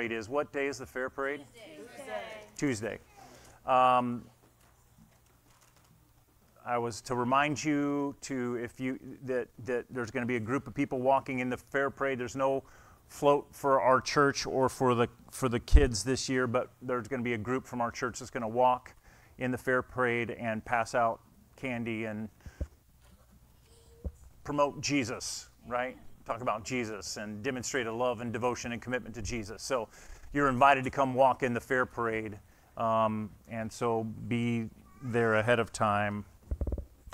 parade is. What day is the fair parade? Tuesday. Tuesday. Um, I was to remind you to if you that that there's going to be a group of people walking in the fair parade. There's no float for our church or for the for the kids this year, but there's going to be a group from our church that's going to walk in the fair parade and pass out candy and promote Jesus, right? Talk about Jesus and demonstrate a love and devotion and commitment to Jesus. So you're invited to come walk in the fair parade, um, and so be there ahead of time.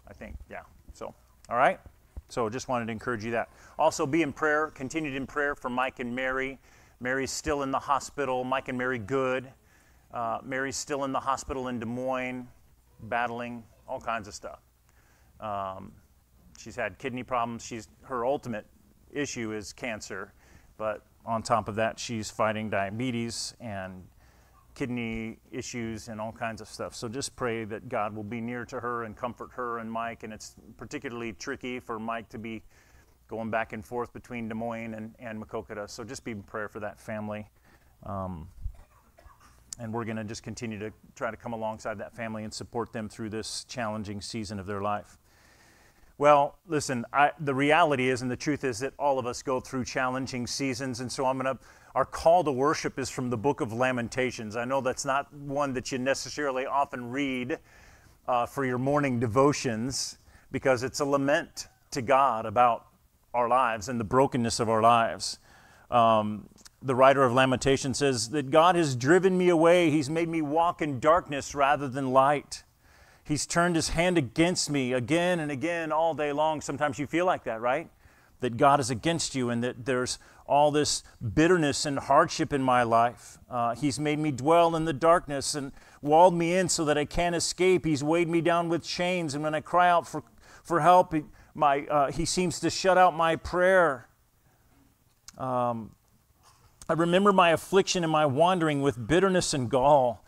I think, yeah. So, all right. So just wanted to encourage you that. Also, be in prayer, continued in prayer for Mike and Mary. Mary's still in the hospital. Mike and Mary, good. Uh, Mary's still in the hospital in Des Moines, battling all kinds of stuff. Um, she's had kidney problems. She's her ultimate issue is cancer, but on top of that, she's fighting diabetes and kidney issues and all kinds of stuff. So just pray that God will be near to her and comfort her and Mike. And it's particularly tricky for Mike to be going back and forth between Des Moines and, and Maquoketa. So just be in prayer for that family. Um, and we're going to just continue to try to come alongside that family and support them through this challenging season of their life. Well, listen, I, the reality is, and the truth is that all of us go through challenging seasons. And so I'm going to our call to worship is from the book of Lamentations. I know that's not one that you necessarily often read uh, for your morning devotions because it's a lament to God about our lives and the brokenness of our lives. Um, the writer of Lamentations says that God has driven me away. He's made me walk in darkness rather than light. He's turned his hand against me again and again all day long. Sometimes you feel like that, right? That God is against you and that there's all this bitterness and hardship in my life. Uh, he's made me dwell in the darkness and walled me in so that I can't escape. He's weighed me down with chains, and when I cry out for, for help, he, my, uh, he seems to shut out my prayer. Um, I remember my affliction and my wandering with bitterness and gall.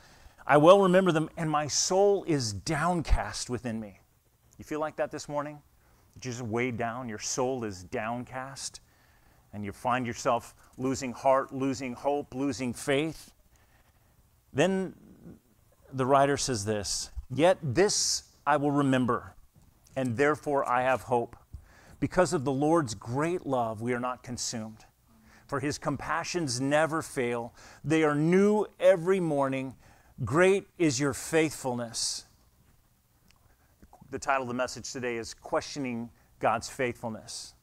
I well remember them, and my soul is downcast within me. You feel like that this morning? You're just weighed down, your soul is downcast and you find yourself losing heart, losing hope, losing faith, then the writer says this Yet this I will remember, and therefore I have hope. Because of the Lord's great love, we are not consumed. For his compassions never fail, they are new every morning. Great is your faithfulness. The title of the message today is Questioning God's Faithfulness.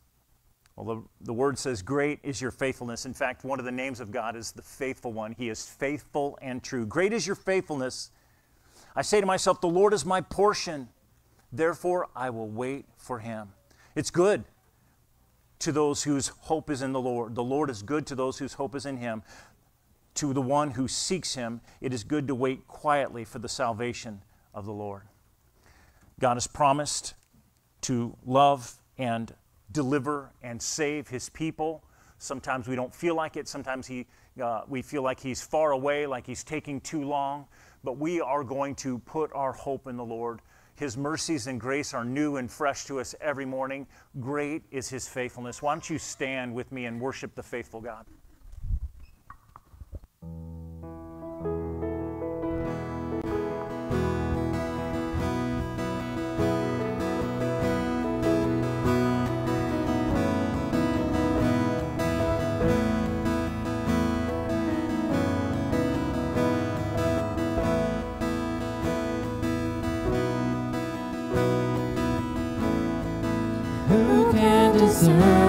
Well, the, the word says, Great is your faithfulness. In fact, one of the names of God is the faithful one. He is faithful and true. Great is your faithfulness. I say to myself, The Lord is my portion. Therefore, I will wait for him. It's good to those whose hope is in the Lord. The Lord is good to those whose hope is in him. To the one who seeks him, it is good to wait quietly for the salvation of the Lord. God has promised to love and deliver and save his people. Sometimes we don't feel like it. Sometimes he, uh, we feel like he's far away, like he's taking too long. But we are going to put our hope in the Lord. His mercies and grace are new and fresh to us every morning. Great is his faithfulness. Why don't you stand with me and worship the faithful God? serve.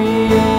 All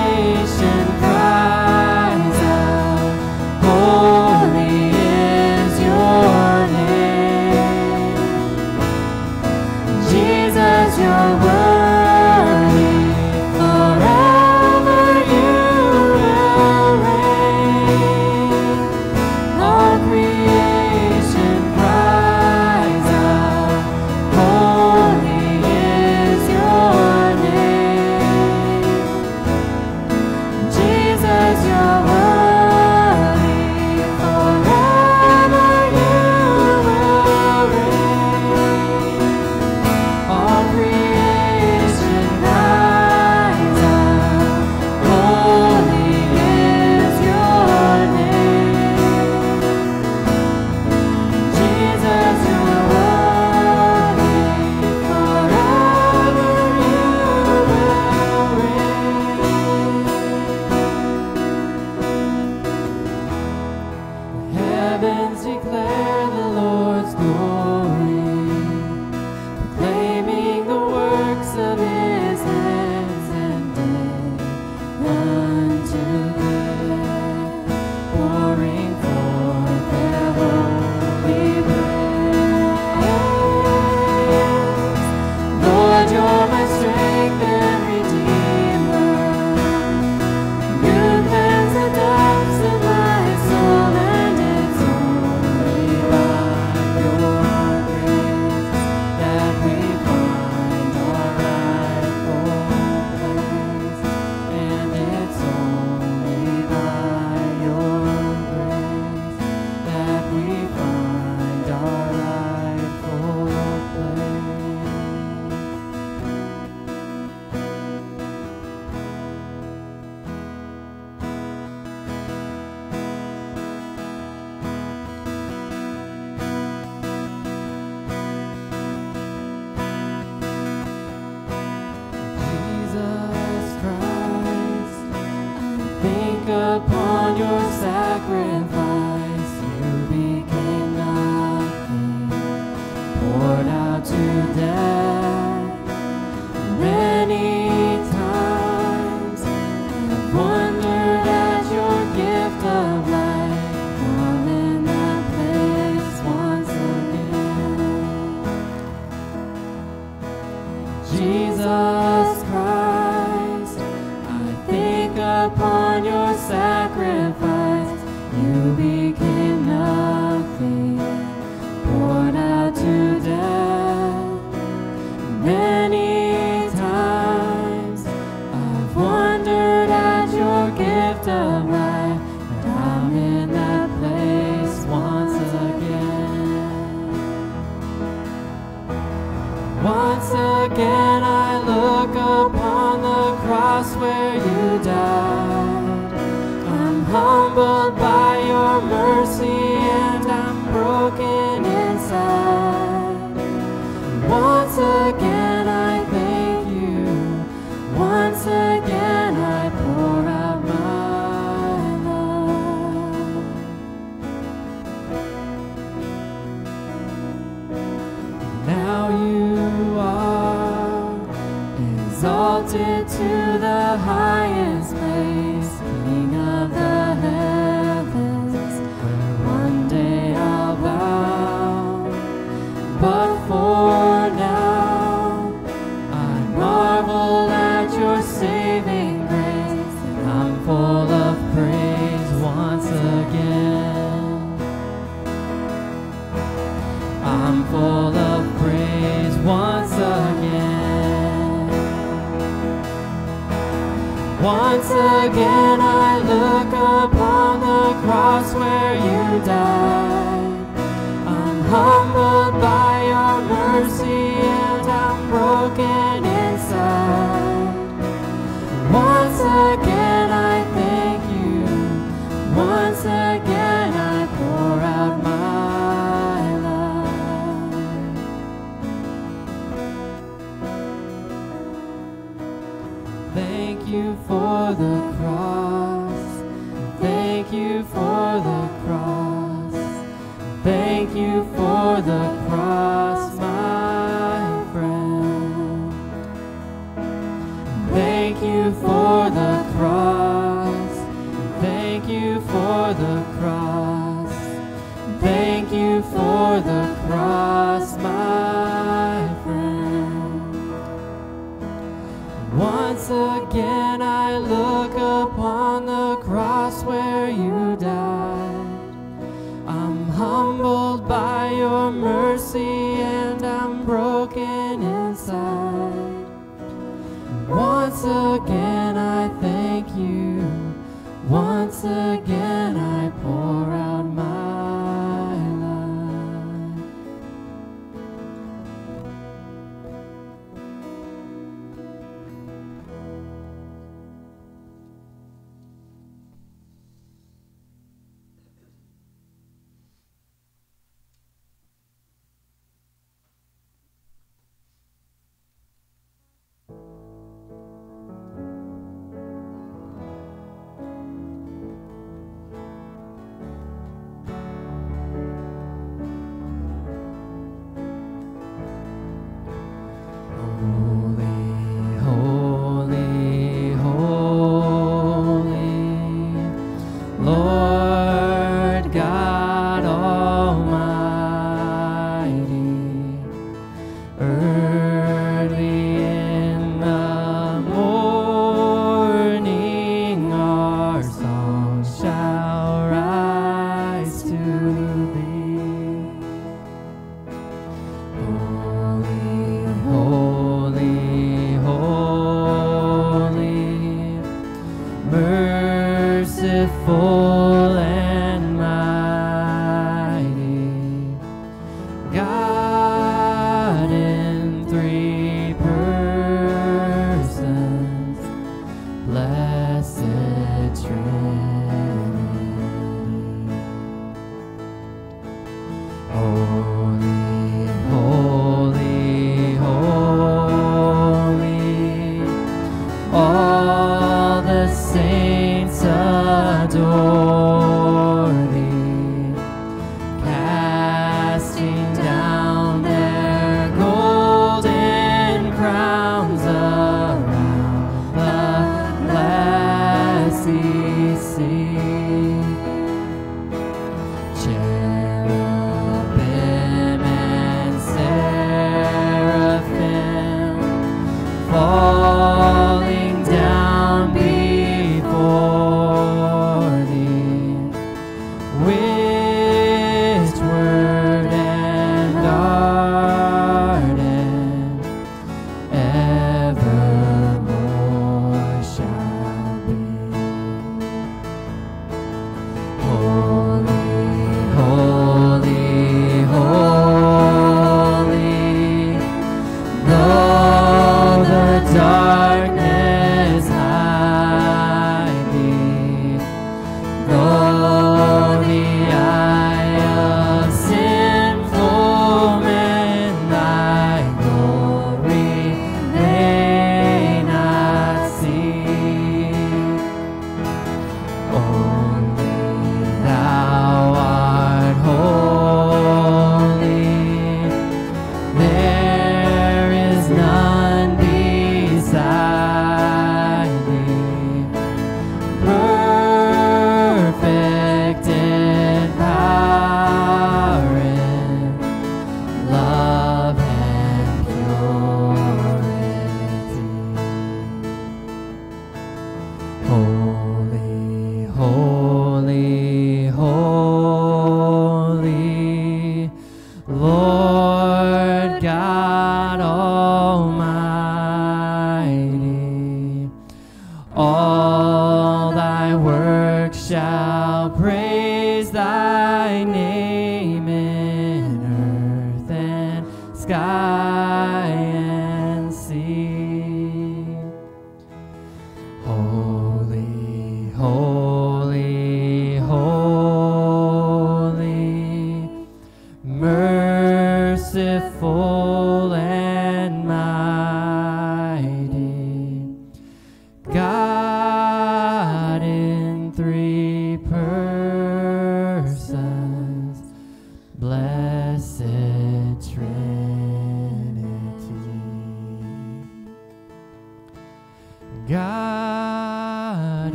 to the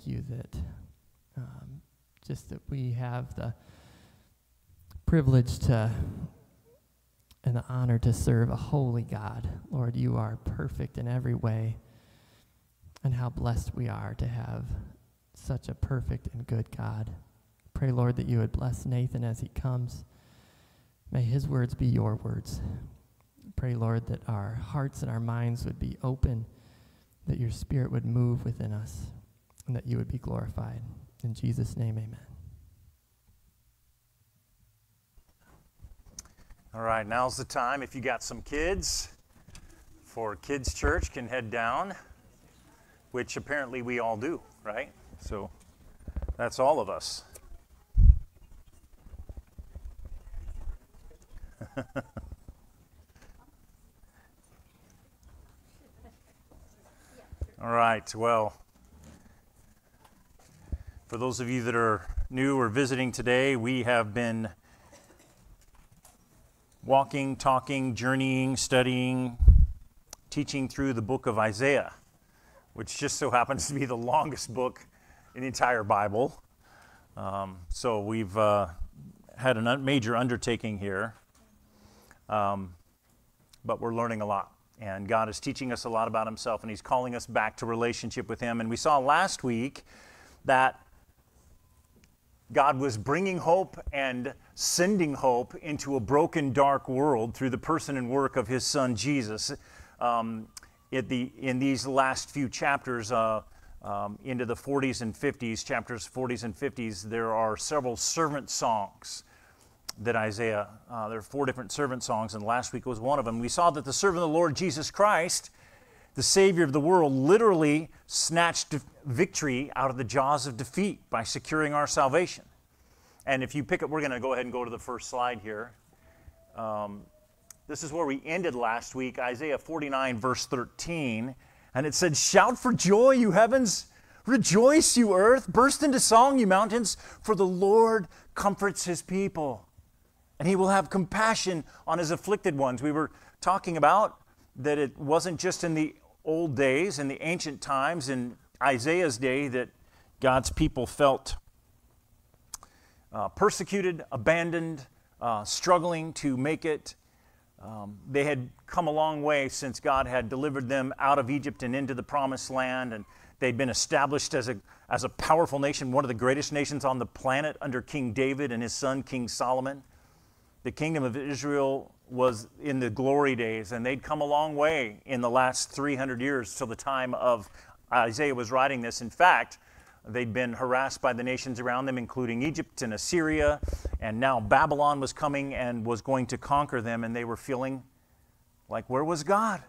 Thank you that um, just that we have the privilege to and the honor to serve a holy God. Lord, you are perfect in every way. And how blessed we are to have such a perfect and good God. Pray, Lord, that you would bless Nathan as he comes. May his words be your words. Pray, Lord, that our hearts and our minds would be open, that your spirit would move within us, and that you would be glorified. In Jesus' name, amen. All right, now's the time. If you got some kids for kids' church, can head down, which apparently we all do, right? So that's all of us. all right, well, for those of you that are new or visiting today, we have been walking, talking, journeying, studying, teaching through the book of Isaiah, which just so happens to be the longest book in the entire Bible. Um, so we've uh, had a major undertaking here, um, but we're learning a lot. And God is teaching us a lot about Himself, and He's calling us back to relationship with Him. And we saw last week that God was bringing hope and sending hope into a broken, dark world through the person and work of His Son Jesus. Um, the, in these last few chapters, uh, um, into the 40s and 50s, chapters 40s and 50s, there are several servant songs that Isaiah, uh, there are four different servant songs, and last week was one of them. We saw that the servant of the Lord Jesus Christ, the Savior of the world, literally snatched victory out of the jaws of defeat by securing our salvation. And if you pick up, we're going to go ahead and go to the first slide here. Um, this is where we ended last week, Isaiah 49, verse 13. And it said, Shout for joy, you heavens! Rejoice, you earth! Burst into song, you mountains! For the Lord comforts his people, and he will have compassion on his afflicted ones. We were talking about that it wasn't just in the old days, in the ancient times, in Isaiah's day, that God's people felt uh, persecuted, abandoned, uh, struggling to make it. Um, they had come a long way since God had delivered them out of Egypt and into the promised land, and they'd been established as a, as a powerful nation, one of the greatest nations on the planet under King David and his son, King Solomon. The kingdom of Israel was in the glory days, and they'd come a long way in the last 300 years till the time of Isaiah was writing this. In fact, They'd been harassed by the nations around them, including Egypt and Assyria, and now Babylon was coming and was going to conquer them, and they were feeling like, where was God?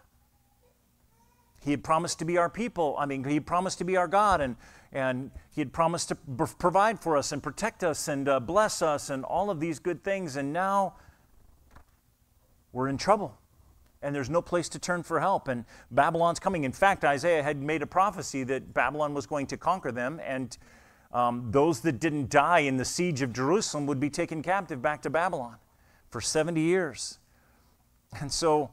He had promised to be our people. I mean, He promised to be our God, and, and He had promised to provide for us and protect us and uh, bless us and all of these good things, and now we're in trouble and there's no place to turn for help. And Babylon's coming. In fact, Isaiah had made a prophecy that Babylon was going to conquer them, and um, those that didn't die in the siege of Jerusalem would be taken captive back to Babylon for 70 years. And so,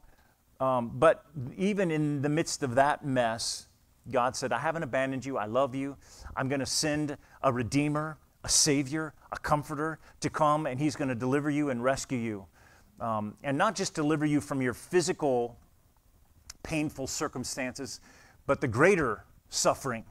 um, but even in the midst of that mess, God said, I haven't abandoned you. I love you. I'm going to send a redeemer, a savior, a comforter to come, and he's going to deliver you and rescue you um, and not just deliver you from your physical painful circumstances, but the greater suffering,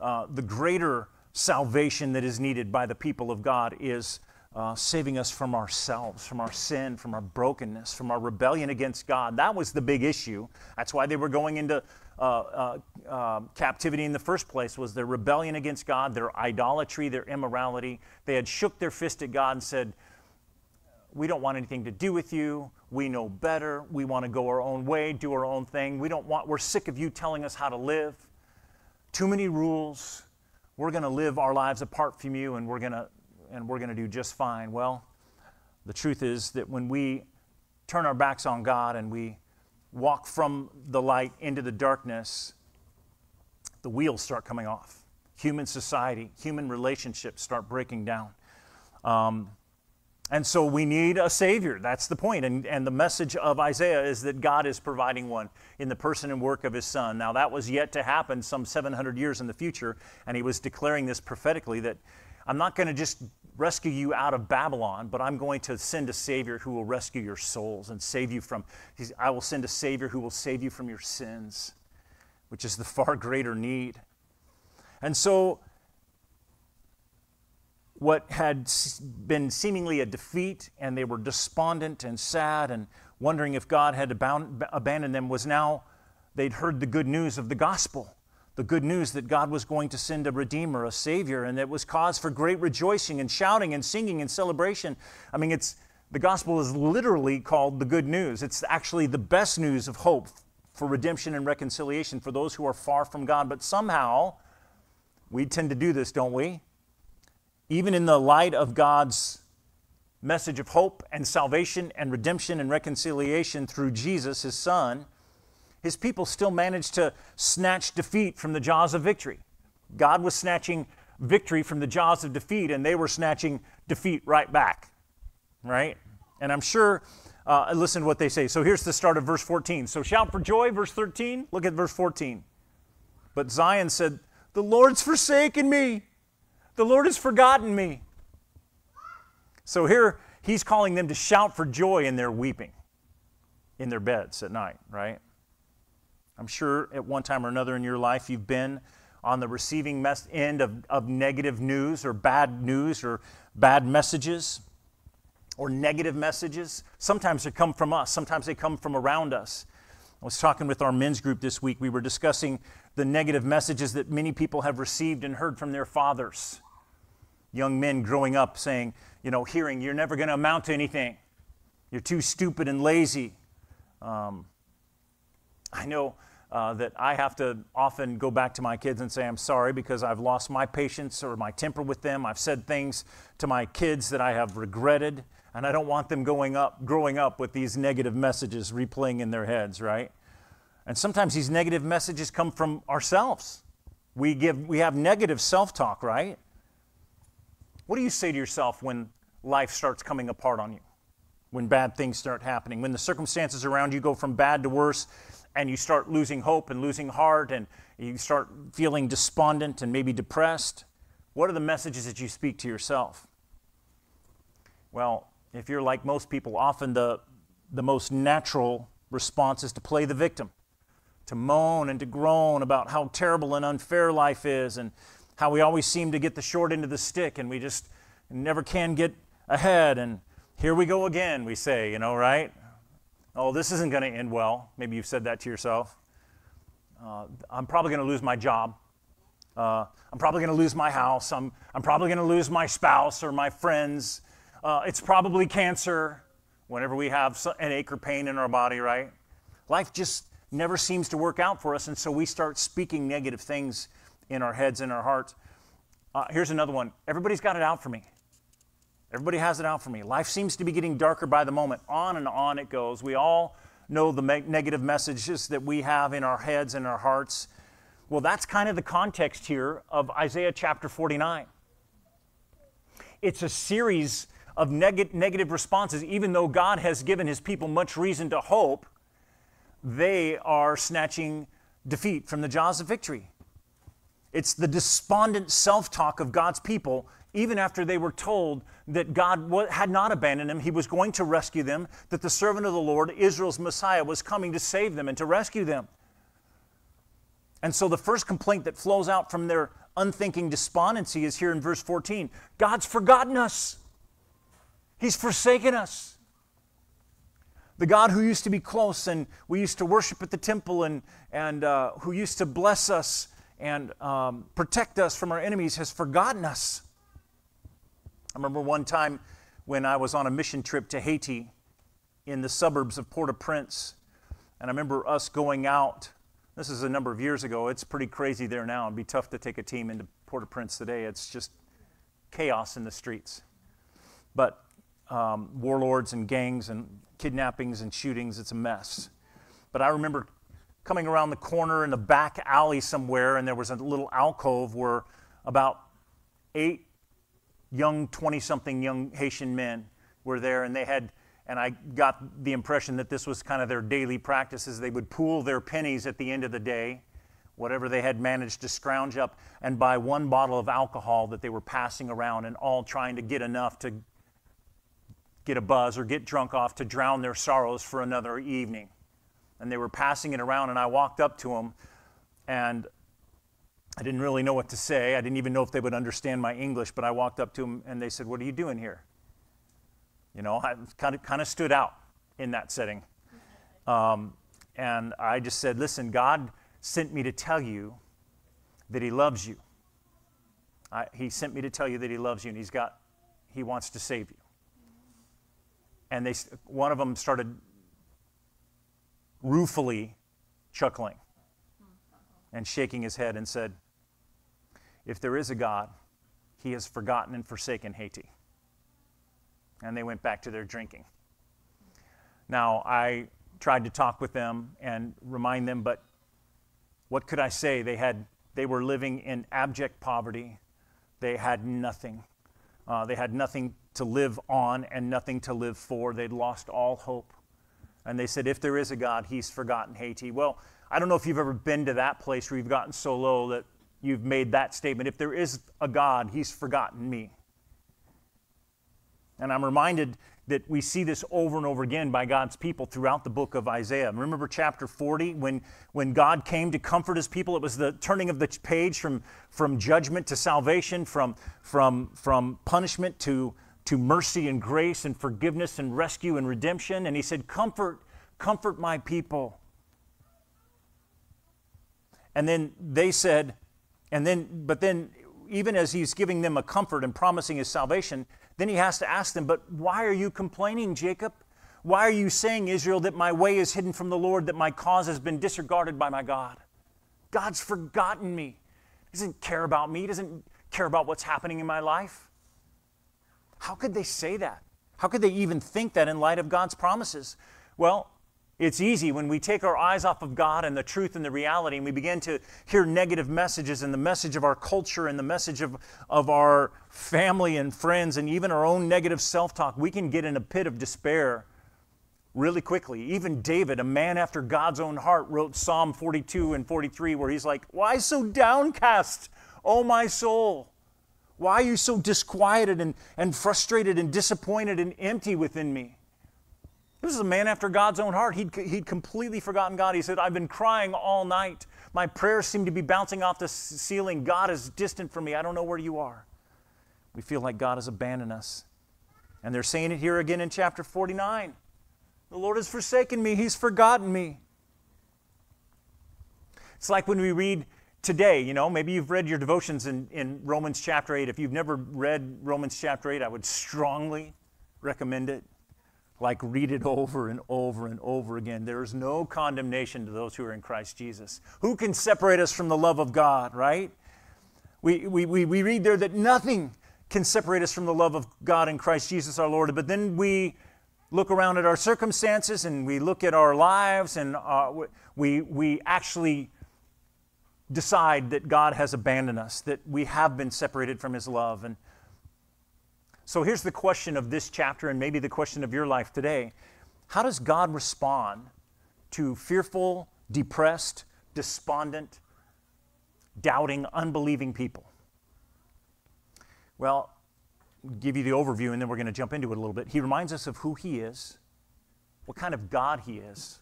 uh, the greater salvation that is needed by the people of God is uh, saving us from ourselves, from our sin, from our brokenness, from our rebellion against God. That was the big issue. That's why they were going into uh, uh, uh, captivity in the first place was their rebellion against God, their idolatry, their immorality. They had shook their fist at God and said, "We don't want anything to do with you. We know better. We want to go our own way, do our own thing. We don't want. We're sick of you telling us how to live. Too many rules. We're going to live our lives apart from you, and we're going to and we're going to do just fine." Well, the truth is that when we turn our backs on God and we walk from the light into the darkness, the wheels start coming off. Human society, human relationships start breaking down. Um, and so we need a Savior. That's the point. And, and the message of Isaiah is that God is providing one in the person and work of His Son. Now, that was yet to happen some 700 years in the future, and He was declaring this prophetically that I'm not going to just rescue you out of Babylon, but I'm going to send a Savior who will rescue your souls and save you from, I will send a Savior who will save you from your sins, which is the far greater need. And so, what had been seemingly a defeat, and they were despondent and sad and wondering if God had abandoned them, was now they'd heard the good news of the gospel the good news that God was going to send a Redeemer, a Savior, and it was cause for great rejoicing and shouting and singing and celebration. I mean, it's the gospel is literally called the good news. It's actually the best news of hope for redemption and reconciliation for those who are far from God. But somehow, we tend to do this, don't we? Even in the light of God's message of hope and salvation and redemption and reconciliation through Jesus, his Son his people still managed to snatch defeat from the jaws of victory. God was snatching victory from the jaws of defeat, and they were snatching defeat right back, right? And I'm sure, uh, listen to what they say. So here's the start of verse 14. So shout for joy, verse 13. Look at verse 14. But Zion said, The Lord's forsaken me, the Lord has forgotten me. So here he's calling them to shout for joy in their weeping in their beds at night, right? I'm sure at one time or another in your life you've been on the receiving end of, of negative news or bad news or bad messages or negative messages. Sometimes they come from us, sometimes they come from around us. I was talking with our men's group this week. We were discussing the negative messages that many people have received and heard from their fathers. Young men growing up saying, you know, hearing, you're never going to amount to anything. You're too stupid and lazy. Um, I know uh, that I have to often go back to my kids and say, I'm sorry because I've lost my patience or my temper with them. I've said things to my kids that I have regretted, and I don't want them going up, growing up with these negative messages replaying in their heads, right? And sometimes these negative messages come from ourselves. We, give, we have negative self talk, right? What do you say to yourself when life starts coming apart on you? When bad things start happening? When the circumstances around you go from bad to worse and you start losing hope and losing heart and you start feeling despondent and maybe depressed, what are the messages that you speak to yourself? Well, if you're like most people, often the, the most natural response is to play the victim, to moan and to groan about how terrible and unfair life is and how we always seem to get the short end of the stick and we just never can get ahead. And here we go again, we say, you know, right? Oh, this isn't going to end well. Maybe you've said that to yourself. Uh, I'm probably going to lose my job. Uh, I'm probably going to lose my house. I'm, I'm probably going to lose my spouse or my friends. Uh, it's probably cancer whenever we have an ache or pain in our body, right? Life just never seems to work out for us, and so we start speaking negative things in our heads and our hearts. Uh, here's another one everybody's got it out for me. Everybody has it out for me. Life seems to be getting darker by the moment. On and on it goes. We all know the me- negative messages that we have in our heads and our hearts. Well, that's kind of the context here of Isaiah chapter 49. It's a series of neg- negative responses. Even though God has given his people much reason to hope, they are snatching defeat from the jaws of victory. It's the despondent self talk of God's people even after they were told that God had not abandoned them, He was going to rescue them, that the servant of the Lord, Israel's Messiah, was coming to save them and to rescue them. And so the first complaint that flows out from their unthinking despondency is here in verse 14 God's forgotten us. He's forsaken us. The God who used to be close and we used to worship at the temple and, and uh, who used to bless us and um, protect us from our enemies has forgotten us. I remember one time when I was on a mission trip to Haiti in the suburbs of Port au Prince. And I remember us going out. This is a number of years ago. It's pretty crazy there now. It'd be tough to take a team into Port au Prince today. It's just chaos in the streets. But um, warlords and gangs and kidnappings and shootings, it's a mess. But I remember coming around the corner in the back alley somewhere, and there was a little alcove where about eight young 20 something young Haitian men were there, and they had, and I got the impression that this was kind of their daily practices. They would pool their pennies at the end of the day, whatever they had managed to scrounge up, and buy one bottle of alcohol that they were passing around, and all trying to get enough to get a buzz or get drunk off to drown their sorrows for another evening. And they were passing it around, and I walked up to them, and I didn't really know what to say. I didn't even know if they would understand my English, but I walked up to them and they said, What are you doing here? You know, I kind of, kind of stood out in that setting. Um, and I just said, Listen, God sent me to tell you that He loves you. I, he sent me to tell you that He loves you and He's got, He wants to save you. And they, one of them started ruefully chuckling and shaking his head and said, If there is a God, he has forgotten and forsaken Haiti. And they went back to their drinking. Now, I tried to talk with them and remind them, but what could I say? They, had, they were living in abject poverty, they had nothing. Uh, they had nothing to live on and nothing to live for. They'd lost all hope. And they said, If there is a God, he's forgotten Haiti. Well, I don't know if you've ever been to that place where you've gotten so low that you've made that statement. If there is a God, He's forgotten me. And I'm reminded that we see this over and over again by God's people throughout the book of Isaiah. Remember chapter 40 when, when God came to comfort his people? It was the turning of the page from, from judgment to salvation, from, from, from punishment to, to mercy and grace and forgiveness and rescue and redemption. And he said, Comfort, comfort my people. And then they said, and then, but then, even as he's giving them a comfort and promising his salvation, then he has to ask them, But why are you complaining, Jacob? Why are you saying, Israel, that my way is hidden from the Lord, that my cause has been disregarded by my God? God's forgotten me. He doesn't care about me, he doesn't care about what's happening in my life. How could they say that? How could they even think that in light of God's promises? Well, it's easy when we take our eyes off of God and the truth and the reality and we begin to hear negative messages and the message of our culture and the message of, of our family and friends and even our own negative self talk. We can get in a pit of despair really quickly. Even David, a man after God's own heart, wrote Psalm 42 and 43 where he's like, Why so downcast, O my soul? Why are you so disquieted and, and frustrated and disappointed and empty within me? This is a man after God's own heart. He'd, he'd completely forgotten God. He said, I've been crying all night. My prayers seem to be bouncing off the ceiling. God is distant from me. I don't know where you are. We feel like God has abandoned us. And they're saying it here again in chapter 49. The Lord has forsaken me, He's forgotten me. It's like when we read today, you know, maybe you've read your devotions in, in Romans chapter 8. If you've never read Romans chapter 8, I would strongly recommend it like read it over and over and over again. There is no condemnation to those who are in Christ Jesus. Who can separate us from the love of God, right? We, we, we, we read there that nothing can separate us from the love of God in Christ Jesus our Lord. But then we look around at our circumstances and we look at our lives and uh, we, we actually decide that God has abandoned us, that we have been separated from His love. And so here's the question of this chapter, and maybe the question of your life today How does God respond to fearful, depressed, despondent, doubting, unbelieving people? Well, give you the overview, and then we're going to jump into it a little bit. He reminds us of who He is, what kind of God He is.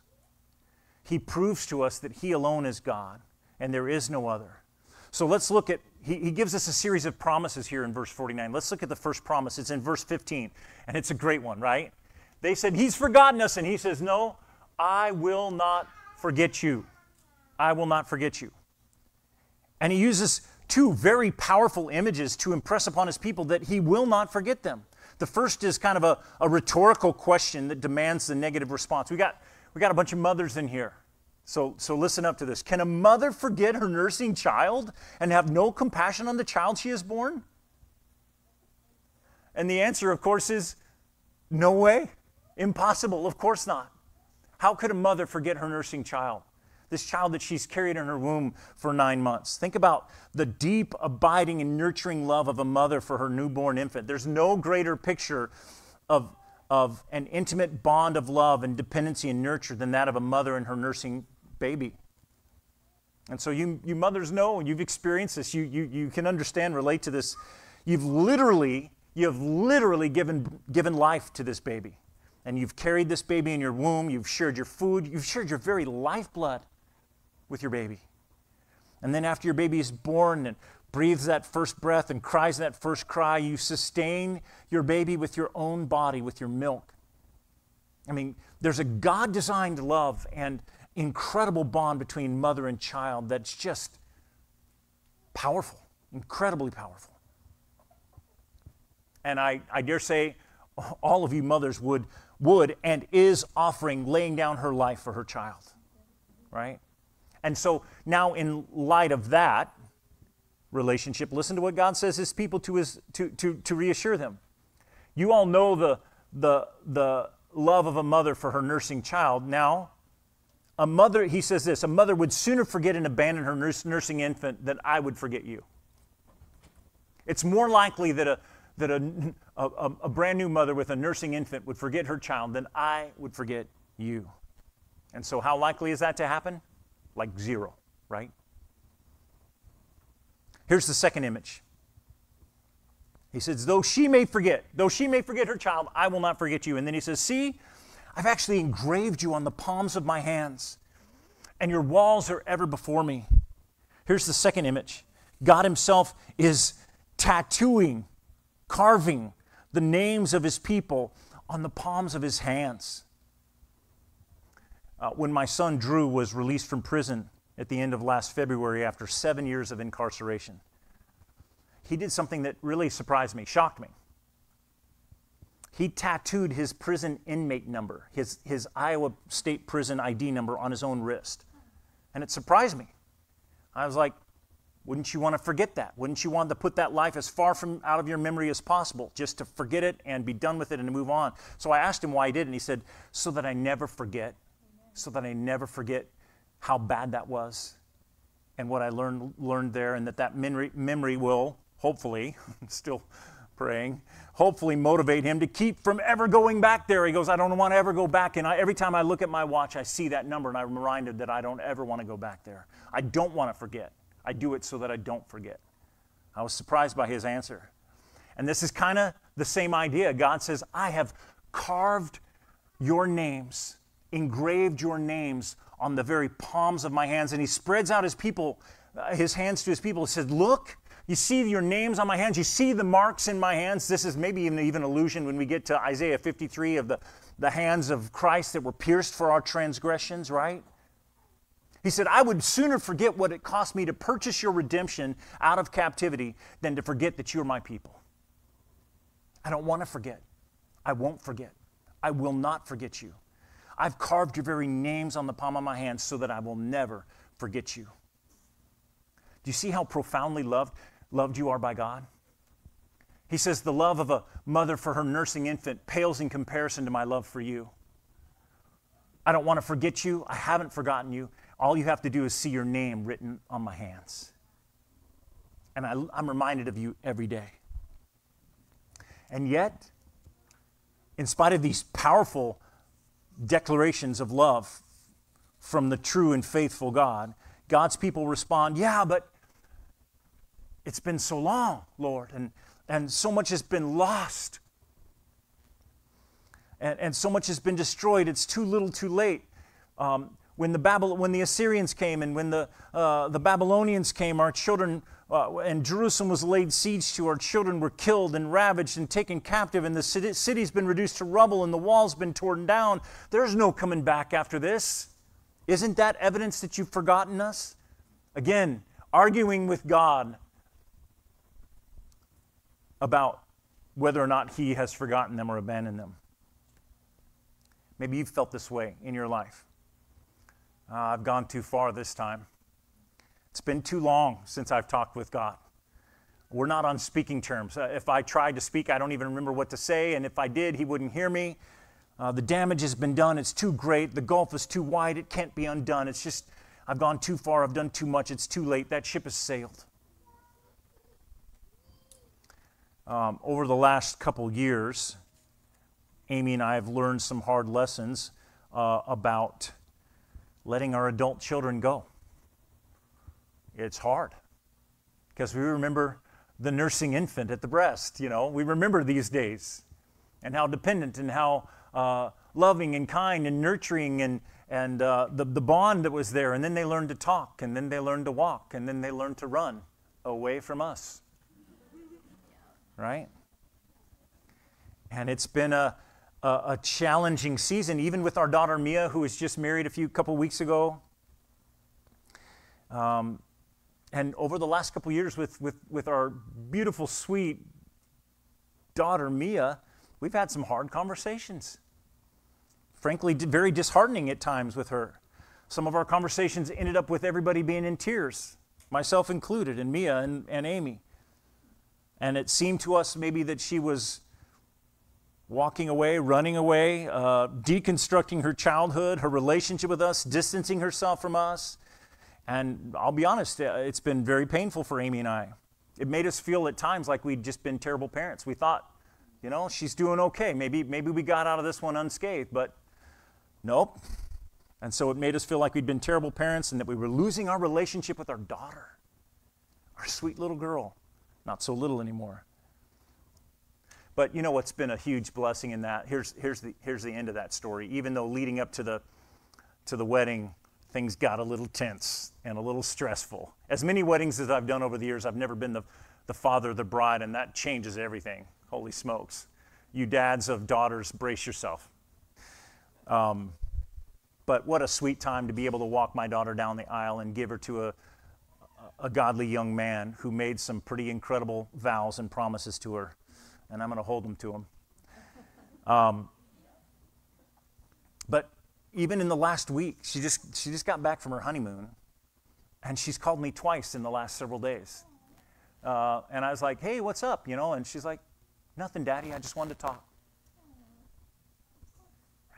He proves to us that He alone is God, and there is no other. So let's look at, he, he gives us a series of promises here in verse 49. Let's look at the first promise. It's in verse 15, and it's a great one, right? They said, He's forgotten us, and he says, No, I will not forget you. I will not forget you. And he uses two very powerful images to impress upon his people that he will not forget them. The first is kind of a, a rhetorical question that demands the negative response. We got, we got a bunch of mothers in here. So, so listen up to this. Can a mother forget her nursing child and have no compassion on the child she has born? And the answer, of course, is no way. Impossible. Of course not. How could a mother forget her nursing child? this child that she's carried in her womb for nine months. Think about the deep, abiding, and nurturing love of a mother for her newborn infant. There's no greater picture of, of an intimate bond of love and dependency and nurture than that of a mother and her nursing baby. And so you, you mothers know, and you've experienced this, you, you, you can understand, relate to this. You've literally, you've literally given, given life to this baby. And you've carried this baby in your womb, you've shared your food, you've shared your very lifeblood with your baby. And then after your baby is born and breathes that first breath and cries that first cry, you sustain your baby with your own body, with your milk. I mean, there's a God designed love and incredible bond between mother and child that's just powerful, incredibly powerful. And I, I dare say all of you mothers would, would and is offering laying down her life for her child, right? And so now, in light of that relationship, listen to what God says his people to, his, to, to, to reassure them. You all know the, the, the love of a mother for her nursing child. Now, a mother, he says this, a mother would sooner forget and abandon her nursing infant than I would forget you. It's more likely that, a, that a, a, a brand new mother with a nursing infant would forget her child than I would forget you. And so, how likely is that to happen? like zero, right? Here's the second image. He says, Though she may forget, though she may forget her child, I will not forget you. And then he says, See, I've actually engraved you on the palms of my hands, and your walls are ever before me. Here's the second image God Himself is tattooing, carving the names of His people on the palms of His hands uh, when my son Drew was released from prison at the end of last February after seven years of incarceration. He did something that really surprised me, shocked me. He tattooed his prison inmate number, his, his Iowa State Prison ID number on his own wrist. And it surprised me. I was like, wouldn't you want to forget that? Wouldn't you want to put that life as far from out of your memory as possible, just to forget it and be done with it and to move on? So I asked him why he did, and he said, so that I never forget so that I never forget how bad that was and what I learned, learned there, and that that memory, memory will hopefully, still praying, hopefully motivate him to keep from ever going back there. He goes, I don't want to ever go back. And I, every time I look at my watch, I see that number, and I'm reminded that I don't ever want to go back there. I don't want to forget. I do it so that I don't forget. I was surprised by his answer. And this is kind of the same idea. God says, I have carved your names engraved your names on the very palms of my hands. And he spreads out his people, uh, his hands to his people. He said, Look, you see your names on my hands. You see the marks in my hands. This is maybe even, even illusion when we get to Isaiah 53 of the, the hands of Christ that were pierced for our transgressions, right? He said, I would sooner forget what it cost me to purchase your redemption out of captivity than to forget that you're my people. I don't want to forget. I won't forget. I will not forget you. I've carved your very names on the palm of my hand so that I will never forget you. Do you see how profoundly loved, loved you are by God? He says, The love of a mother for her nursing infant pales in comparison to my love for you. I don't want to forget you. I haven't forgotten you. All you have to do is see your name written on my hands. And I, am reminded of you every day. And yet, in spite of these powerful declarations of love from the true and faithful God, God's people respond, Yeah, but it's been so long, Lord, and, and so much has been lost. And, and so much has been destroyed. It's too little, too late. Um, when the, Babylon, when the Assyrians came and when the, uh, the Babylonians came, our children, uh, and Jerusalem was laid siege to, our children were killed and ravaged and taken captive, and the city, city's been reduced to rubble and the walls been torn down. There's no coming back after this. Isn't that evidence that you've forgotten us? Again, arguing with God about whether or not He has forgotten them or abandoned them. Maybe you've felt this way in your life. Uh, I've gone too far this time. It's been too long since I've talked with God. We're not on speaking terms. Uh, if I tried to speak, I don't even remember what to say, and if I did, He wouldn't hear me. Uh, the damage has been done. It's too great. The gulf is too wide. It can't be undone. It's just, I've gone too far. I've done too much. It's too late. That ship has sailed. Um, over the last couple years, Amy and I have learned some hard lessons uh, about letting our adult children go. It's hard because we remember the nursing infant at the breast, you know, we remember these days and how dependent and how uh, loving and kind and nurturing and, and uh, the, the bond that was there. And then they learned to talk, and then they learned to walk, and then they learned to run away from us. Right? And it's been a, a, a challenging season, even with our daughter Mia, who was just married a few couple weeks ago. Um, and over the last couple years with, with, with our beautiful, sweet daughter Mia, we've had some hard conversations. Frankly, very disheartening at times with her. Some of our conversations ended up with everybody being in tears, myself included, and Mia and, and Amy. And it seemed to us maybe that she was walking away, running away, uh, deconstructing her childhood, her relationship with us, distancing herself from us. And I'll be honest, uh, it's been very painful for Amy and I. It made us feel at times like we'd just been terrible parents. We thought, you know, she's doing okay. Maybe, maybe we got out of this one unscathed, but nope. And so it made us feel like we'd been terrible parents and that we were losing our relationship with our daughter, our sweet little girl. Not so little anymore. But you know what's been a huge blessing in that? Here's, here's, the, here's the end of that story. Even though leading up to the, to the wedding, things got a little tense and a little stressful. As many weddings as I've done over the years, I've never been the, the father of the bride, and that changes everything. Holy smokes. You dads of daughters, brace yourself. Um, but what a sweet time to be able to walk my daughter down the aisle and give her to a, a godly young man who made some pretty incredible vows and promises to her and I'm going to hold them to him. Um, but even in the last week, she just, she just got back from her honeymoon, and she's called me twice in the last several days. Uh, and I was like, hey, what's up? You know, and she's like, nothing, Daddy, I just wanted to talk.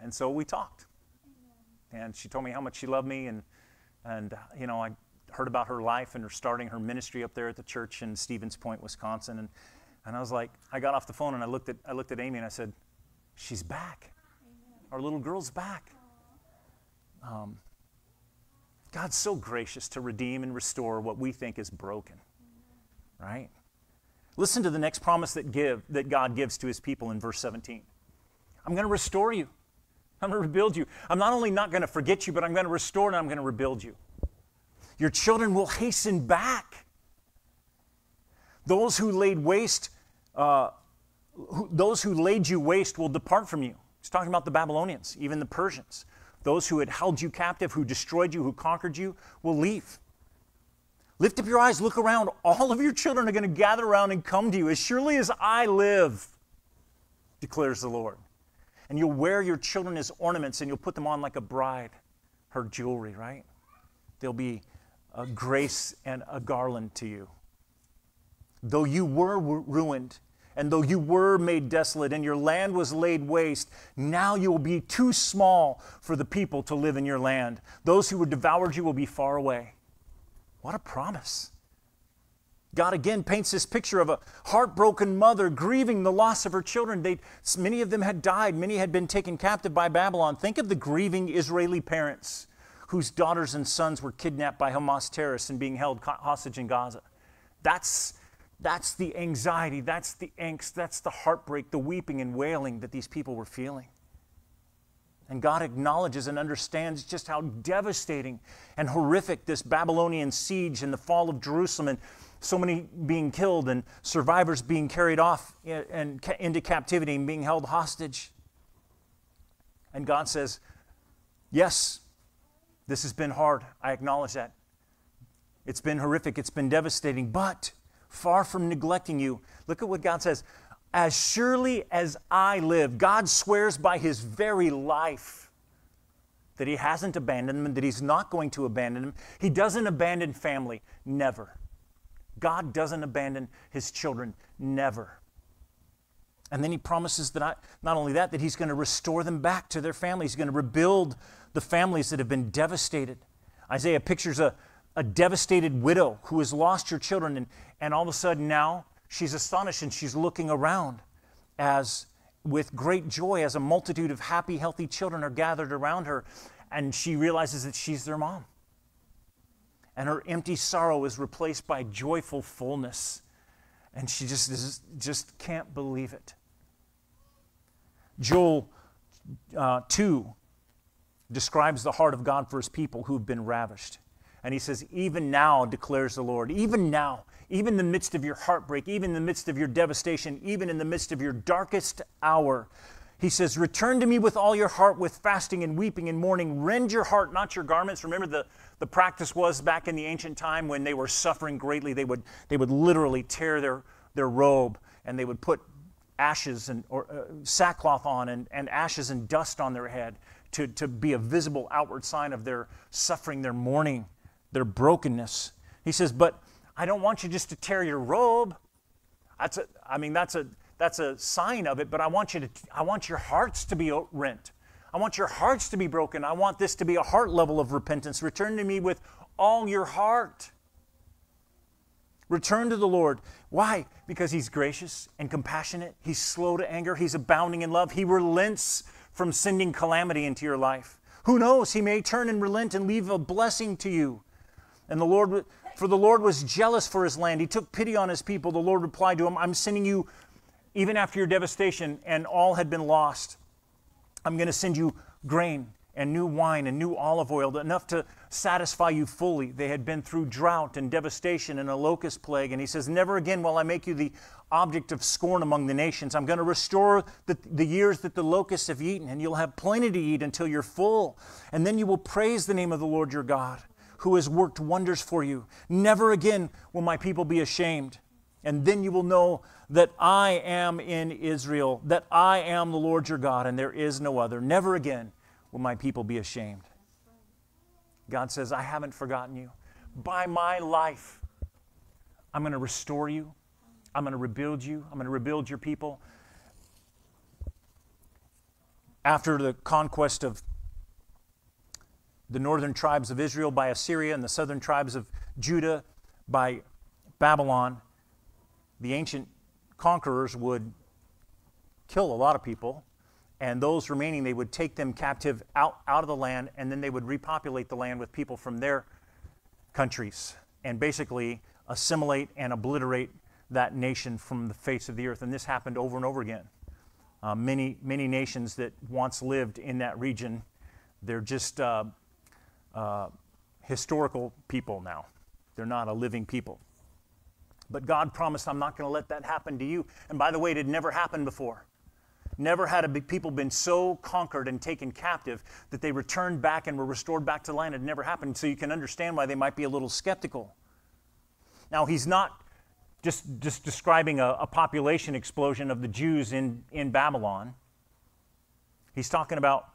And so we talked. And she told me how much she loved me, and, and you know, I heard about her life and her starting her ministry up there at the church in Stevens Point, Wisconsin. And and I was like, I got off the phone and I looked at, I looked at Amy and I said, She's back. Our little girl's back. Um, God's so gracious to redeem and restore what we think is broken, right? Listen to the next promise that, give, that God gives to his people in verse 17. I'm going to restore you. I'm going to rebuild you. I'm not only not going to forget you, but I'm going to restore and I'm going to rebuild you. Your children will hasten back. Those who laid waste, uh, who, those who laid you waste will depart from you. He's talking about the Babylonians, even the Persians. Those who had held you captive, who destroyed you, who conquered you, will leave. Lift up your eyes, look around. All of your children are going to gather around and come to you. As surely as I live, declares the Lord. And you'll wear your children as ornaments and you'll put them on like a bride, her jewelry, right? They'll be a grace and a garland to you. Though you were ruined, and though you were made desolate, and your land was laid waste, now you will be too small for the people to live in your land. Those who would devoured you will be far away. What a promise. God again paints this picture of a heartbroken mother grieving the loss of her children. They, many of them had died, many had been taken captive by Babylon. Think of the grieving Israeli parents whose daughters and sons were kidnapped by Hamas terrorists and being held hostage in Gaza. That's that's the anxiety, that's the angst, that's the heartbreak, the weeping and wailing that these people were feeling. And God acknowledges and understands just how devastating and horrific this Babylonian siege and the fall of Jerusalem and so many being killed and survivors being carried off and into captivity and being held hostage. And God says, Yes, this has been hard. I acknowledge that. It's been horrific, it's been devastating, but far from neglecting you, look at what God says. As surely as I live, God swears by his very life that he hasn't abandoned them, that he's not going to abandon them. He doesn't abandon family, never. God doesn't abandon his children, never. And then he promises that not, not only that, that he's going to restore them back to their family. He's going to rebuild the families that have been devastated. Isaiah pictures a, a devastated widow who has lost her children, and, and all of a sudden now she's astonished and she's looking around as with great joy as a multitude of happy, healthy children are gathered around her, and she realizes that she's their mom. And her empty sorrow is replaced by joyful fullness. And she just, just can't believe it. Joel uh, 2 describes the heart of God for his people who've been ravished. And he says, Even now, declares the Lord, even now, even in the midst of your heartbreak, even in the midst of your devastation, even in the midst of your darkest hour, he says, Return to me with all your heart, with fasting and weeping and mourning. Rend your heart, not your garments. Remember, the, the practice was back in the ancient time when they were suffering greatly, they would, they would literally tear their, their robe and they would put ashes and or, uh, sackcloth on and, and ashes and dust on their head to, to be a visible outward sign of their suffering, their mourning their brokenness. He says, But I don't want you just to tear your robe. That's a, I mean, that's a, that's a sign of it, but I want you to, I want your hearts to be rent. I want your hearts to be broken. I want this to be a heart level of repentance. Return to me with all your heart. Return to the Lord. Why? Because He's gracious and compassionate. He's slow to anger. He's abounding in love. He relents from sending calamity into your life. Who knows? He may turn and relent and leave a blessing to you. And the Lord, for the Lord was jealous for his land. He took pity on his people. The Lord replied to him, I'm sending you, even after your devastation and all had been lost, I'm going to send you grain and new wine and new olive oil, enough to satisfy you fully. They had been through drought and devastation and a locust plague. And he says, Never again will I make you the object of scorn among the nations. I'm going to restore the, the years that the locusts have eaten, and you'll have plenty to eat until you're full. And then you will praise the name of the Lord your God who has worked wonders for you. Never again will my people be ashamed. And then you will know that I am in Israel, that I am the Lord your God, and there is no other. Never again will my people be ashamed. God says, I haven't forgotten you. By my life, I'm going to restore you. I'm going to rebuild you. I'm going to rebuild your people. After the conquest of the northern tribes of Israel by Assyria and the southern tribes of Judah by Babylon, the ancient conquerors would kill a lot of people, and those remaining, they would take them captive out, out of the land, and then they would repopulate the land with people from their countries and basically assimilate and obliterate that nation from the face of the earth. And this happened over and over again. Uh, many, many nations that once lived in that region, they're just uh, uh, historical people now. They're not a living people. But God promised, I'm not going to let that happen to you. And by the way, it had never happened before. Never had a people been so conquered and taken captive that they returned back and were restored back to the land. It never happened. So you can understand why they might be a little skeptical. Now, he's not just, just describing a, a population explosion of the Jews in, in Babylon. He's talking about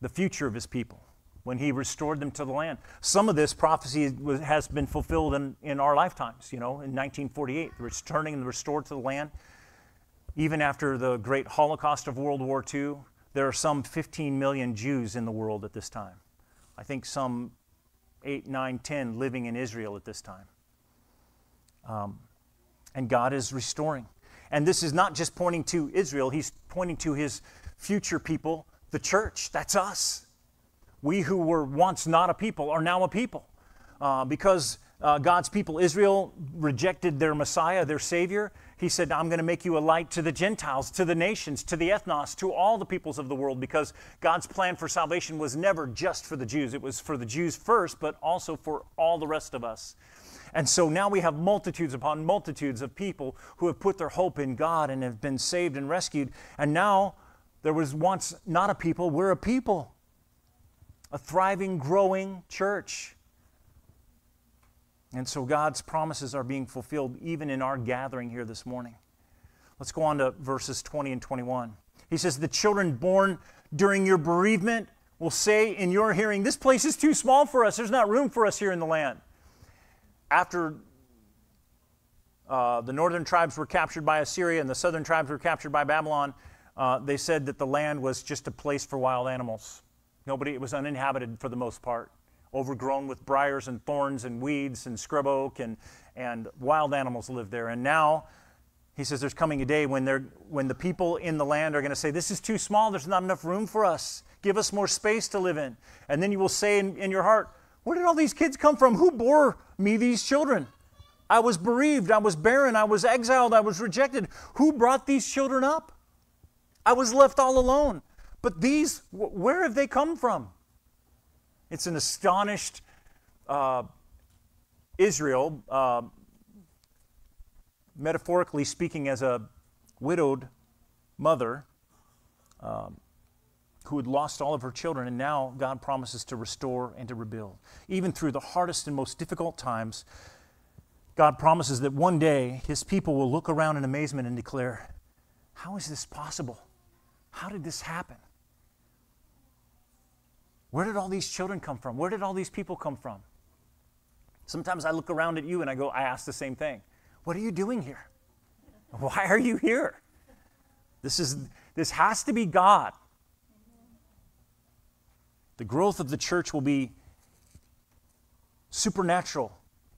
the future of his people when he restored them to the land. Some of this prophecy was, has been fulfilled in, in our lifetimes, you know, in 1948, the returning and the restored to the land. Even after the great Holocaust of World War II, there are some 15 million Jews in the world at this time. I think some 8, 9, 10 living in Israel at this time. Um, and God is restoring. And this is not just pointing to Israel, He's pointing to His future people the church, that's us. We who were once not a people are now a people. Uh, because uh, God's people, Israel, rejected their Messiah, their Savior, he said, I'm going to make you a light to the Gentiles, to the nations, to the ethnos, to all the peoples of the world, because God's plan for salvation was never just for the Jews. It was for the Jews first, but also for all the rest of us. And so now we have multitudes upon multitudes of people who have put their hope in God and have been saved and rescued. And now there was once not a people, we're a people, a thriving, growing church. And so God's promises are being fulfilled even in our gathering here this morning. Let's go on to verses 20 and 21. He says, The children born during your bereavement will say in your hearing, This place is too small for us. There's not room for us here in the land. After uh, the northern tribes were captured by Assyria and the southern tribes were captured by Babylon, uh, they said that the land was just a place for wild animals. Nobody, it was uninhabited for the most part overgrown with briars and thorns and weeds and scrub oak and, and wild animals live there. And now he says there's coming a day when, they're, when the people in the land are going to say, This is too small, there's not enough room for us. Give us more space to live in. And then you will say in, in your heart, Where did all these kids come from? Who bore me these children? I was bereaved, I was barren, I was exiled, I was rejected. Who brought these children up? I was left all alone. But these, where have they come from? It's an astonished uh, Israel, uh, metaphorically speaking, as a widowed mother um, who had lost all of her children, and now God promises to restore and to rebuild. Even through the hardest and most difficult times, God promises that one day his people will look around in amazement and declare, How is this possible? How did this happen? Where did all these children come from? Where did all these people come from? Sometimes I look around at you and I go, I ask the same thing. What are you doing here? Why are you here? This is this has to be God. The growth of the church will be supernatural